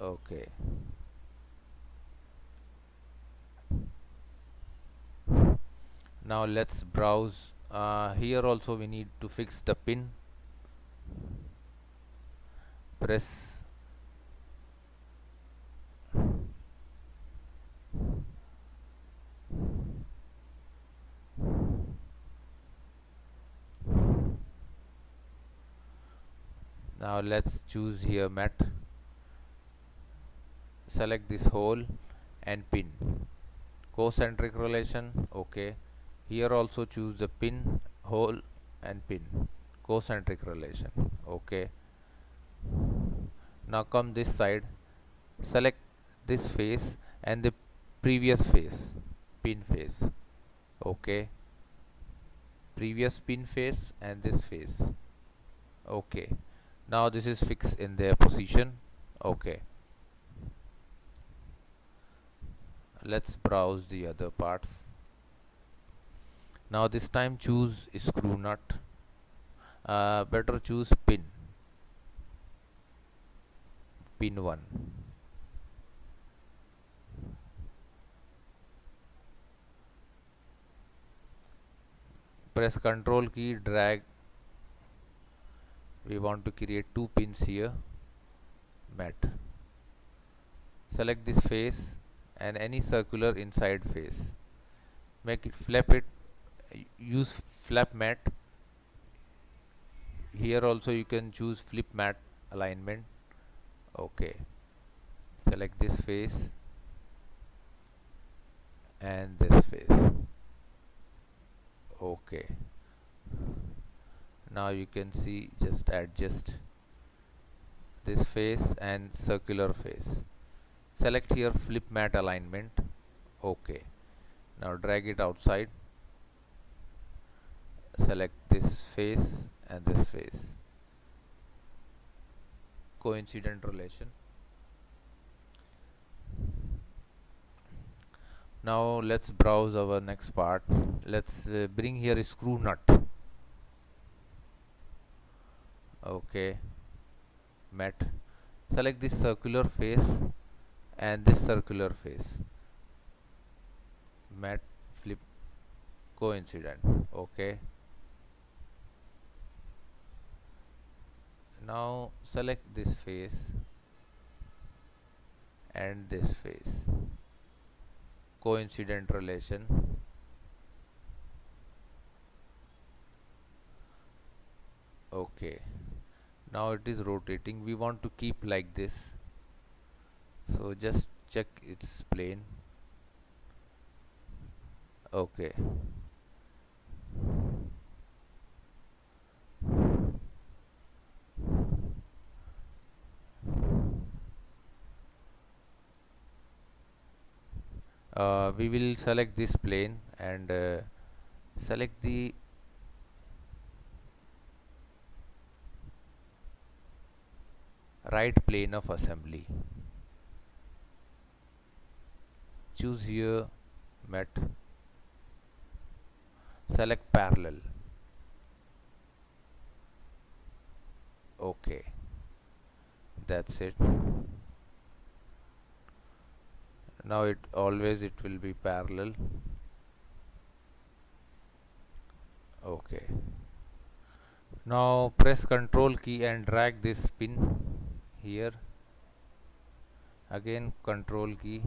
Okay. Now let's browse. Uh, here also we need to fix the pin. Press now let's choose here mat. Select this hole and pin. Concentric relation okay. Here also choose the pin hole and pin. Concentric relation okay. Now come this side. Select this face and the previous face pin face okay. Previous pin face and this face okay now this is fixed in their position. Okay. Let's browse the other parts. Now this time choose screw nut. Uh, better choose pin. Pin 1 press control key drag we want to create two pins here mat. Select this face and any circular inside face. Make it flap it use flap mat. Here also you can choose flip mat alignment. Okay. Select this face and this face. Okay now you can see just adjust this face and circular face. Select here flip mat alignment. Okay now drag it outside. Select this face and this face. Coincident relation. Now let's browse our next part. Let's uh, bring here a screw nut okay. Mat select this circular face and this circular face. Mat flip. Coincident. Okay. Now select this face and this face. Coincident relation. Okay now it is rotating. We want to keep like this. So just check its plane. Okay. Uh, we will select this plane and uh, select the right plane of assembly. Choose here mat select parallel. Okay. That's it. Now it always it will be parallel. Okay. Now press control key and drag this pin here. Again control key.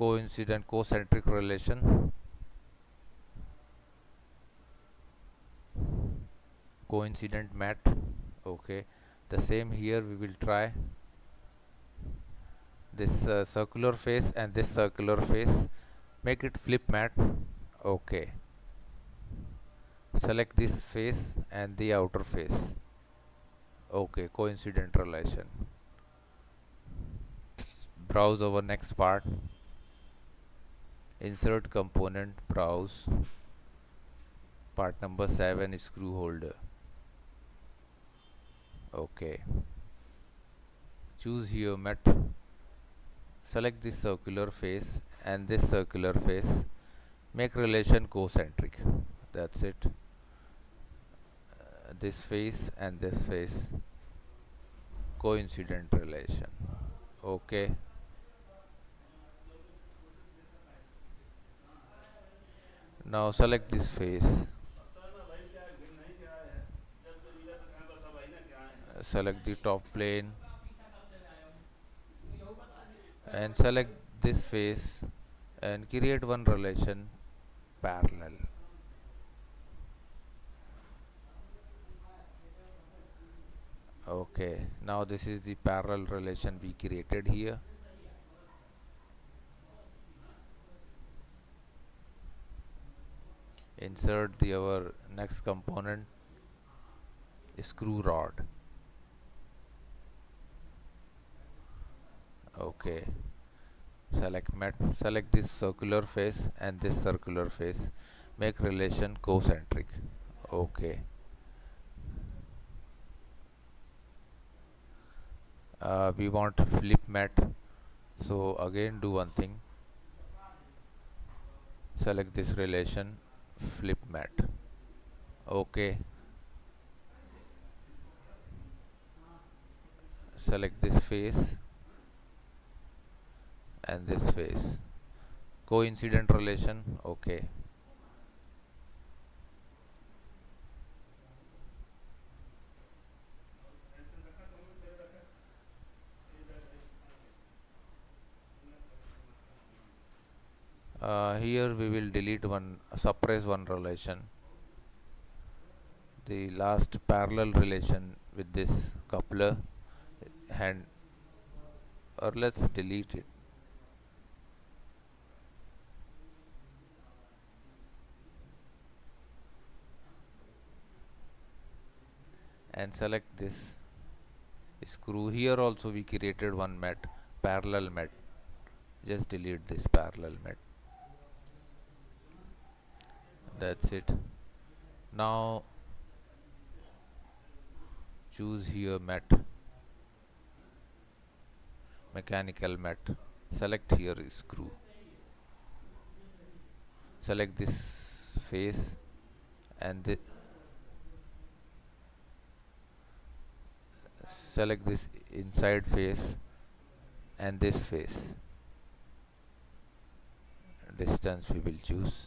Coincident concentric relation. Coincident mat okay. The same here we will try. This uh, circular face and this circular face. Make it flip mat okay. Select this face and the outer face. Okay coincident relation. Browse over next part. Insert component browse. Part number 7 screw holder. Okay. Choose mat select this circular face and this circular face make relation concentric that's it. Uh, this face and this face coincident relation. Okay. Now select this face select the top plane. And select this face and create one relation parallel. Okay now this is the parallel relation we created here. Insert the our next component screw rod. Okay select mat select this circular face and this circular face. Make relation concentric okay. Uh, we want flip mat. So again do one thing. Select this relation flip mat. Okay. Select this face and this face. Coincident relation okay. Uh, here we will delete one suppress one relation. The last parallel relation with this coupler and or let's delete it and select this. Screw here also we created one mat parallel mat. Just delete this parallel mat. That's it. Now choose here mat. Mechanical mat. Select here screw. Select this face and the select this inside face and this face. Distance we will choose.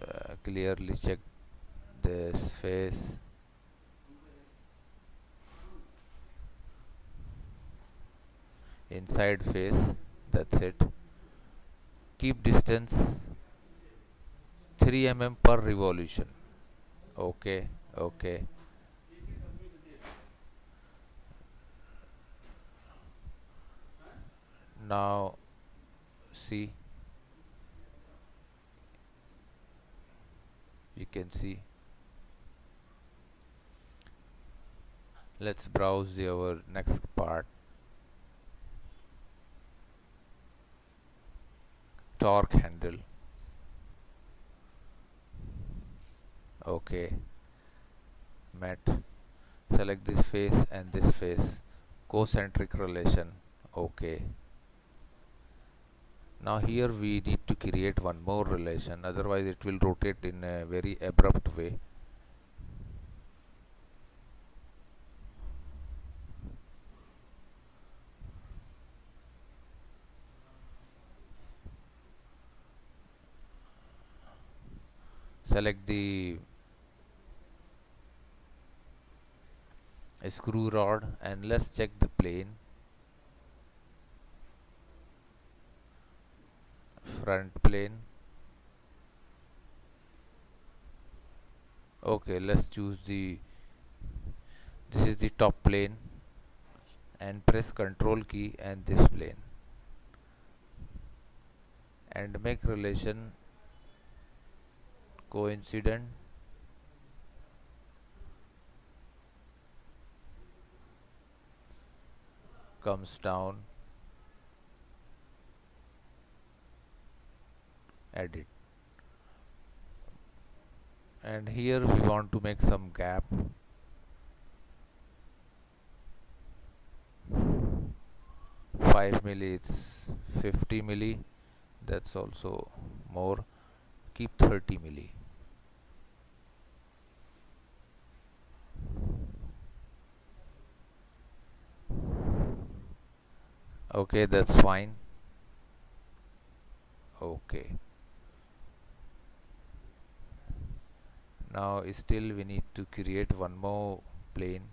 Uh, clearly check this face. Inside face that's it. Keep distance 3 mm per revolution. Okay okay. Now see. You can see. Let's browse the our next part. Torque handle okay. Mat select this face and this face. Concentric relation. Okay. Now here we need to create one more relation. Otherwise it will rotate in a very abrupt way. Select the screw rod and let's check the plane. Front plane. Okay let's choose the this is the top plane and press control key and this plane. And make relation coincident comes down edit. And here we want to make some gap. Five milli it's 50 milli that's also more. Keep 30 milli okay that's fine. Okay. Now still we need to create one more plane.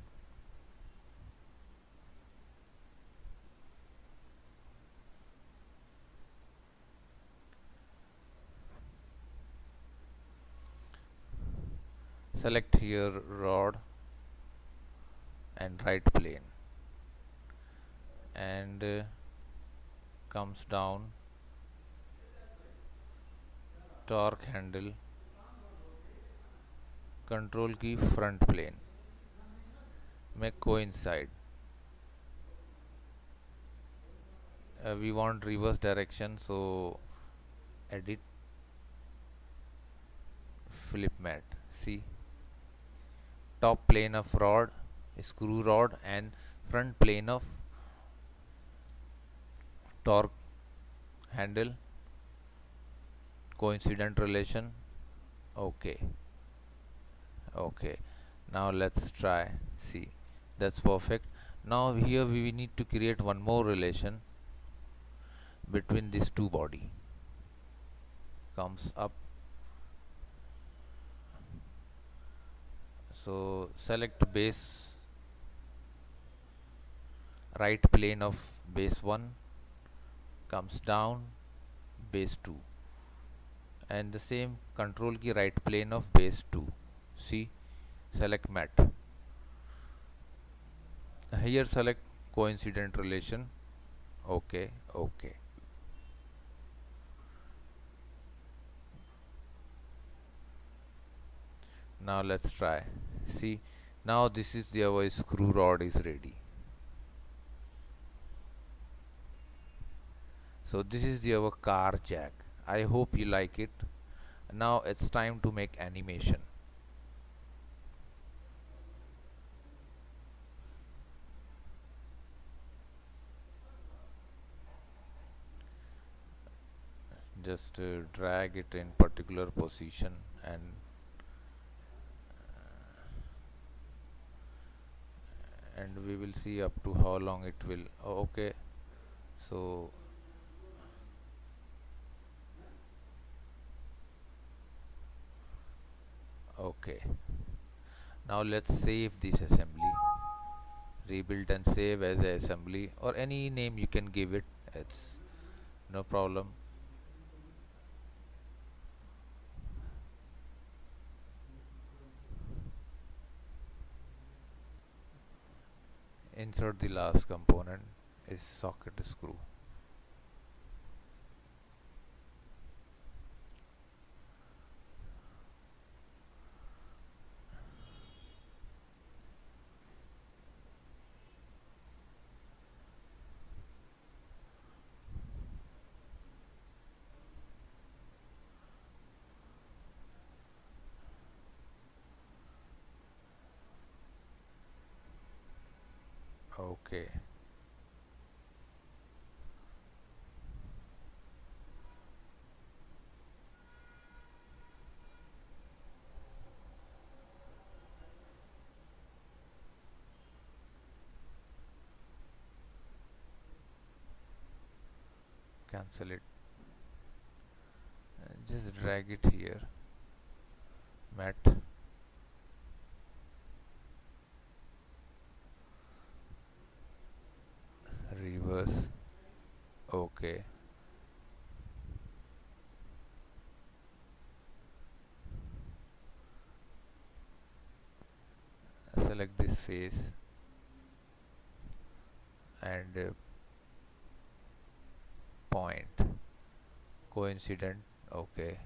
Select here rod and right plane and uh, comes down. Torque handle. Control key front plane. Make coincide. Uh, we want reverse direction so edit. Flip mat. See? Top plane of rod screw rod and front plane of torque handle coincident relation okay okay. Now let's try see that's perfect. Now here we need to create one more relation between these two body. Comes up. So select base right plane of base 1 comes down base 2 and the same control key right plane of base 2 see? Select mat. Here select coincident relation. Okay okay. Now let's try. See? Now this is the our screw rod is ready so this is the our car jack I hope you like it. Now it's time to make animation. Just uh, drag it in particular position and and we will see up to how long it will oh, okay. So okay. Now let's save this assembly. Rebuild and save as a assembly or any name you can give it. It's no problem. Insert the last component is socket screw okay it. And just drag it here. Mat reverse. Okay. Select this face. And uh, point. Coincident okay.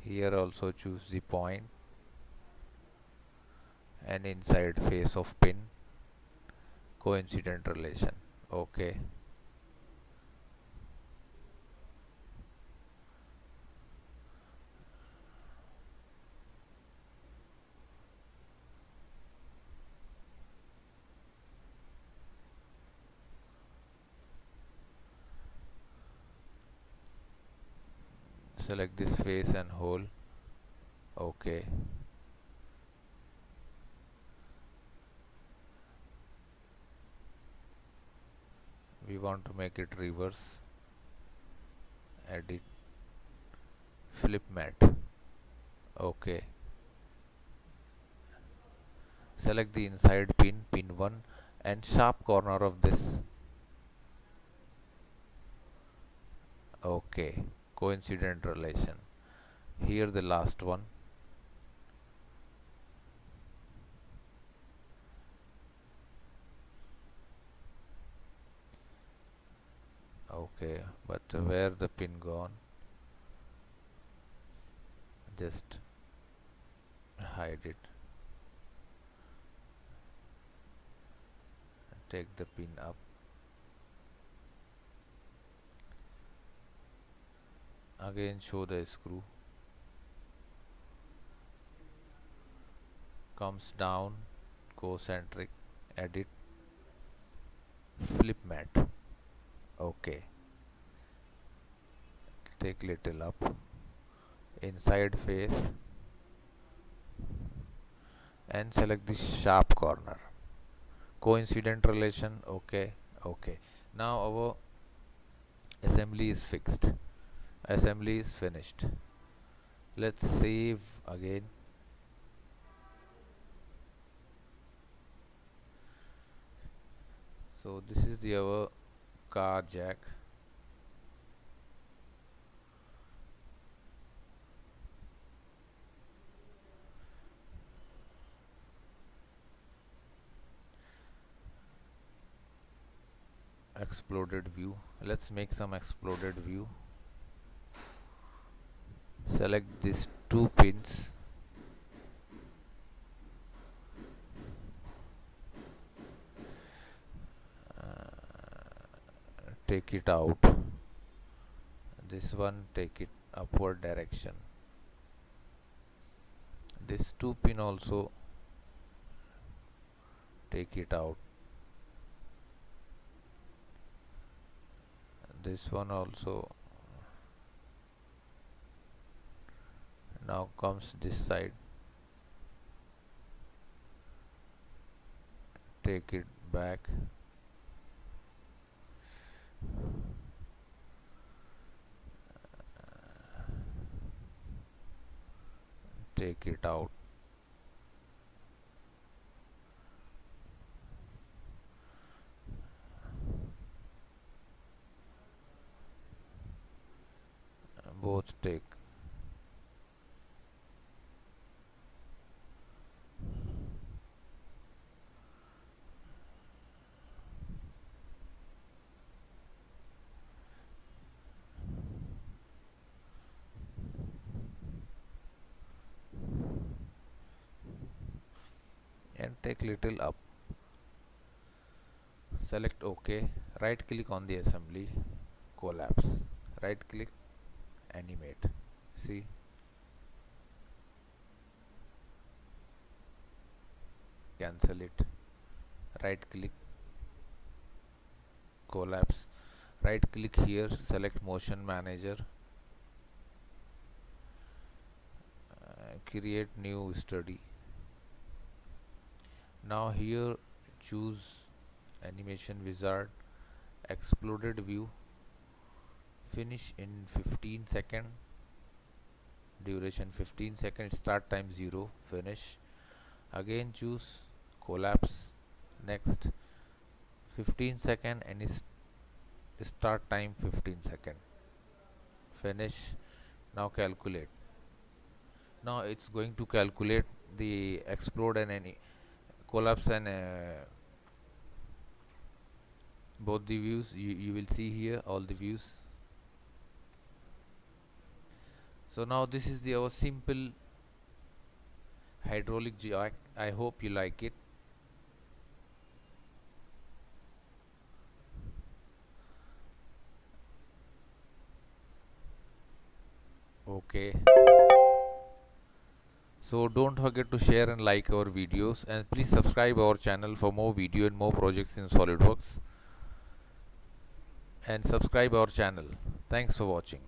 Here also choose the point. And inside face of pin. Coincident relation okay select this face and hole okay we want to make it reverse. Edit. Flip mat. Okay select the inside pin pin 1 and sharp corner of this. Okay coincident relation. Here the last one. Okay but where the pin gone? Just hide it. Take the pin up again show the screw. Comes down concentric edit flip mat. Okay. Take little up. Inside face. And select the sharp corner. Coincident relation. Okay. Okay. Now our assembly is fixed assembly is finished. Let's save again. So this is the our car jack. Exploded view. Let's make some exploded view select these two pins. Uh, take it out. This one take it upward direction. This two pin also take it out. This one also now comes this side. Take it back. Take it out. Both take and take little up. Select ok. Right click on the assembly. Collapse. Right click. Animate. See? Cancel it. Right click. Collapse. Right click here. Select motion manager. Uh, create new study now here choose animation wizard exploded view finish in 15 second duration 15 seconds start time 0 finish. Again choose collapse next 15 second and start time 15 second finish. Now calculate. Now it's going to calculate the explode and any collapse and uh, both the views you, you will see here all the views. So now this is the our simple hydraulic jack I hope you like it. Okay so don't forget to share and like our videos and please subscribe our channel for more video and more projects in SolidWorks. And subscribe our channel. Thanks for watching